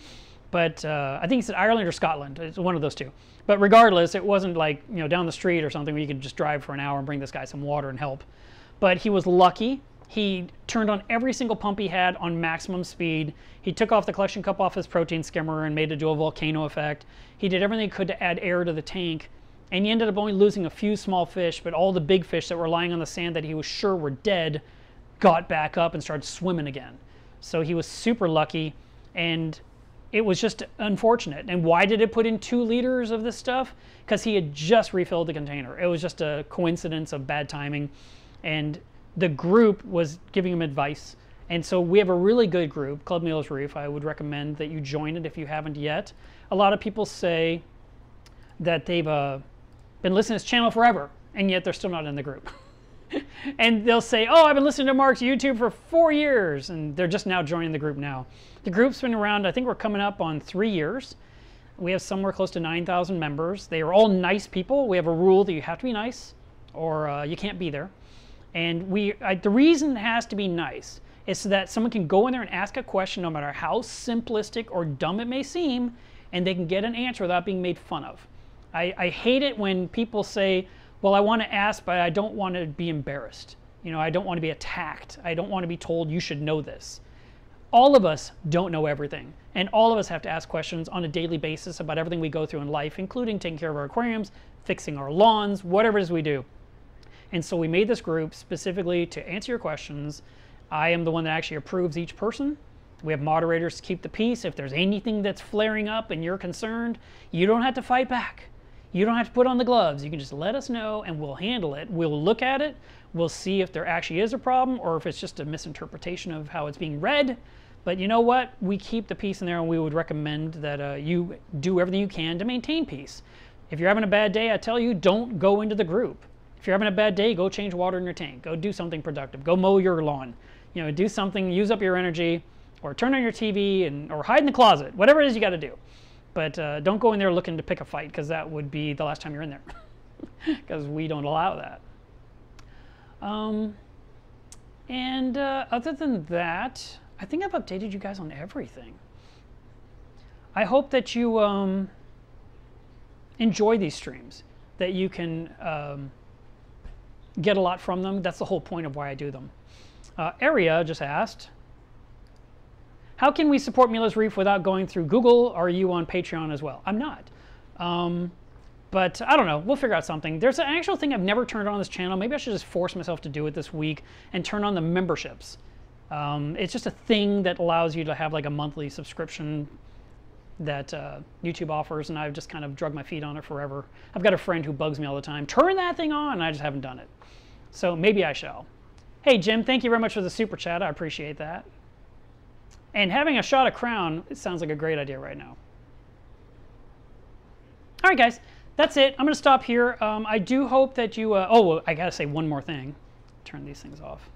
But uh, I think he said Ireland or Scotland. It's one of those two. But regardless, it wasn't like you know down the street or something where you could just drive for an hour and bring this guy some water and help. But he was lucky he turned on every single pump he had on maximum speed. He took off the collection cup off his protein skimmer and made it do a volcano effect. He did everything he could to add air to the tank. And he ended up only losing a few small fish, but all the big fish that were lying on the sand that he was sure were dead got back up and started swimming again. So he was super lucky. And it was just unfortunate. And why did it put in two liters of this stuff? Because he had just refilled the container. It was just a coincidence of bad timing. And the group was giving him advice. And so we have a really good group, Club Melev's Reef. I would recommend that you join it if you haven't yet. A lot of people say that they've uh, been listening to this channel forever, and yet they're still not in the group. and they'll say, Oh, I've been listening to Mark's YouTube for four years, and they're just now joining the group now. The group's been around, I think we're coming up on three years. We have somewhere close to 9,000 members. They are all nice people. We have a rule that you have to be nice, or uh, you can't be there. And we, I, the reason it has to be nice is so that someone can go in there and ask a question, no matter how simplistic or dumb it may seem, and they can get an answer without being made fun of. I, I hate it when people say, well, I want to ask, but I don't want to be embarrassed. You know, I don't want to be attacked. I don't want to be told you should know this. All of us don't know everything, and all of us have to ask questions on a daily basis about everything we go through in life, including taking care of our aquariums, fixing our lawns, whatever it is we do. And so we made this group specifically to answer your questions. I am the one that actually approves each person. We have moderators to keep the peace. If there's anything that's flaring up and you're concerned, you don't have to fight back. You don't have to put on the gloves. You can just let us know and we'll handle it. We'll look at it. We'll see if there actually is a problem or if it's just a misinterpretation of how it's being read. But you know what? We keep the peace in there and we would recommend that uh, you do everything you can to maintain peace. If you're having a bad day, I tell you, don't go into the group. If you're having a bad day, go change water in your tank. Go do something productive. Go mow your lawn. You know, do something, use up your energy, or turn on your TV and or hide in the closet. Whatever it is you got to do. But uh, don't go in there looking to pick a fight because that would be the last time you're in there. Because we don't allow that. Um, and uh, other than that, I think I've updated you guys on everything. I hope that you um, enjoy these streams, that you can um, get a lot from them. That's the whole point of why I do them. Uh, Area just asked, how can we support Melev's Reef without going through Google? Are you on Patreon as well? I'm not. Um, but I don't know. We'll figure out something. There's an actual thing I've never turned on this channel. Maybe I should just force myself to do it this week and turn on the memberships. Um, it's just a thing that allows you to have like a monthly subscription that uh, YouTube offers, and I've just kind of drug my feet on it forever. I've got a friend who bugs me all the time. Turn that thing on, and I just haven't done it. So maybe I shall. Hey, Jim, thank you very much for the super chat. I appreciate that. And having a shot of Crown, it sounds like a great idea right now. All right, guys, that's it. I'm going to stop here. Um, I do hope that you. Uh, oh, I got to say one more thing. Turn these things off.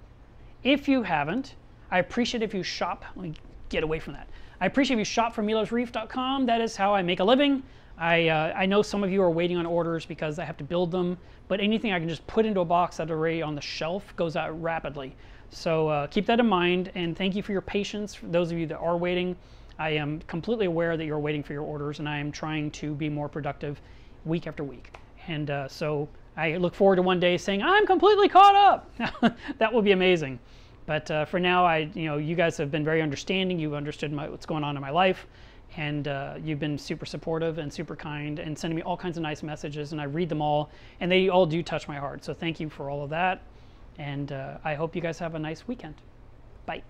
If you haven't, I appreciate if you shop. Let me get away from that. I appreciate if you shop from MelevsReef.com. That is how I make a living. I, uh, I know some of you are waiting on orders because I have to build them, but anything I can just put into a box that's already on the shelf goes out rapidly. So uh, keep that in mind, and thank you for your patience. For those of you that are waiting, I am completely aware that you're waiting for your orders, and I am trying to be more productive week after week. And uh, so I look forward to one day saying I'm completely caught up. that will be amazing. But uh, for now, I, you know, you guys have been very understanding. You've understood my, what's going on in my life, and uh, you've been super supportive and super kind, and sending me all kinds of nice messages. And I read them all, and they all do touch my heart. So thank you for all of that. And uh, I hope you guys have a nice weekend. Bye.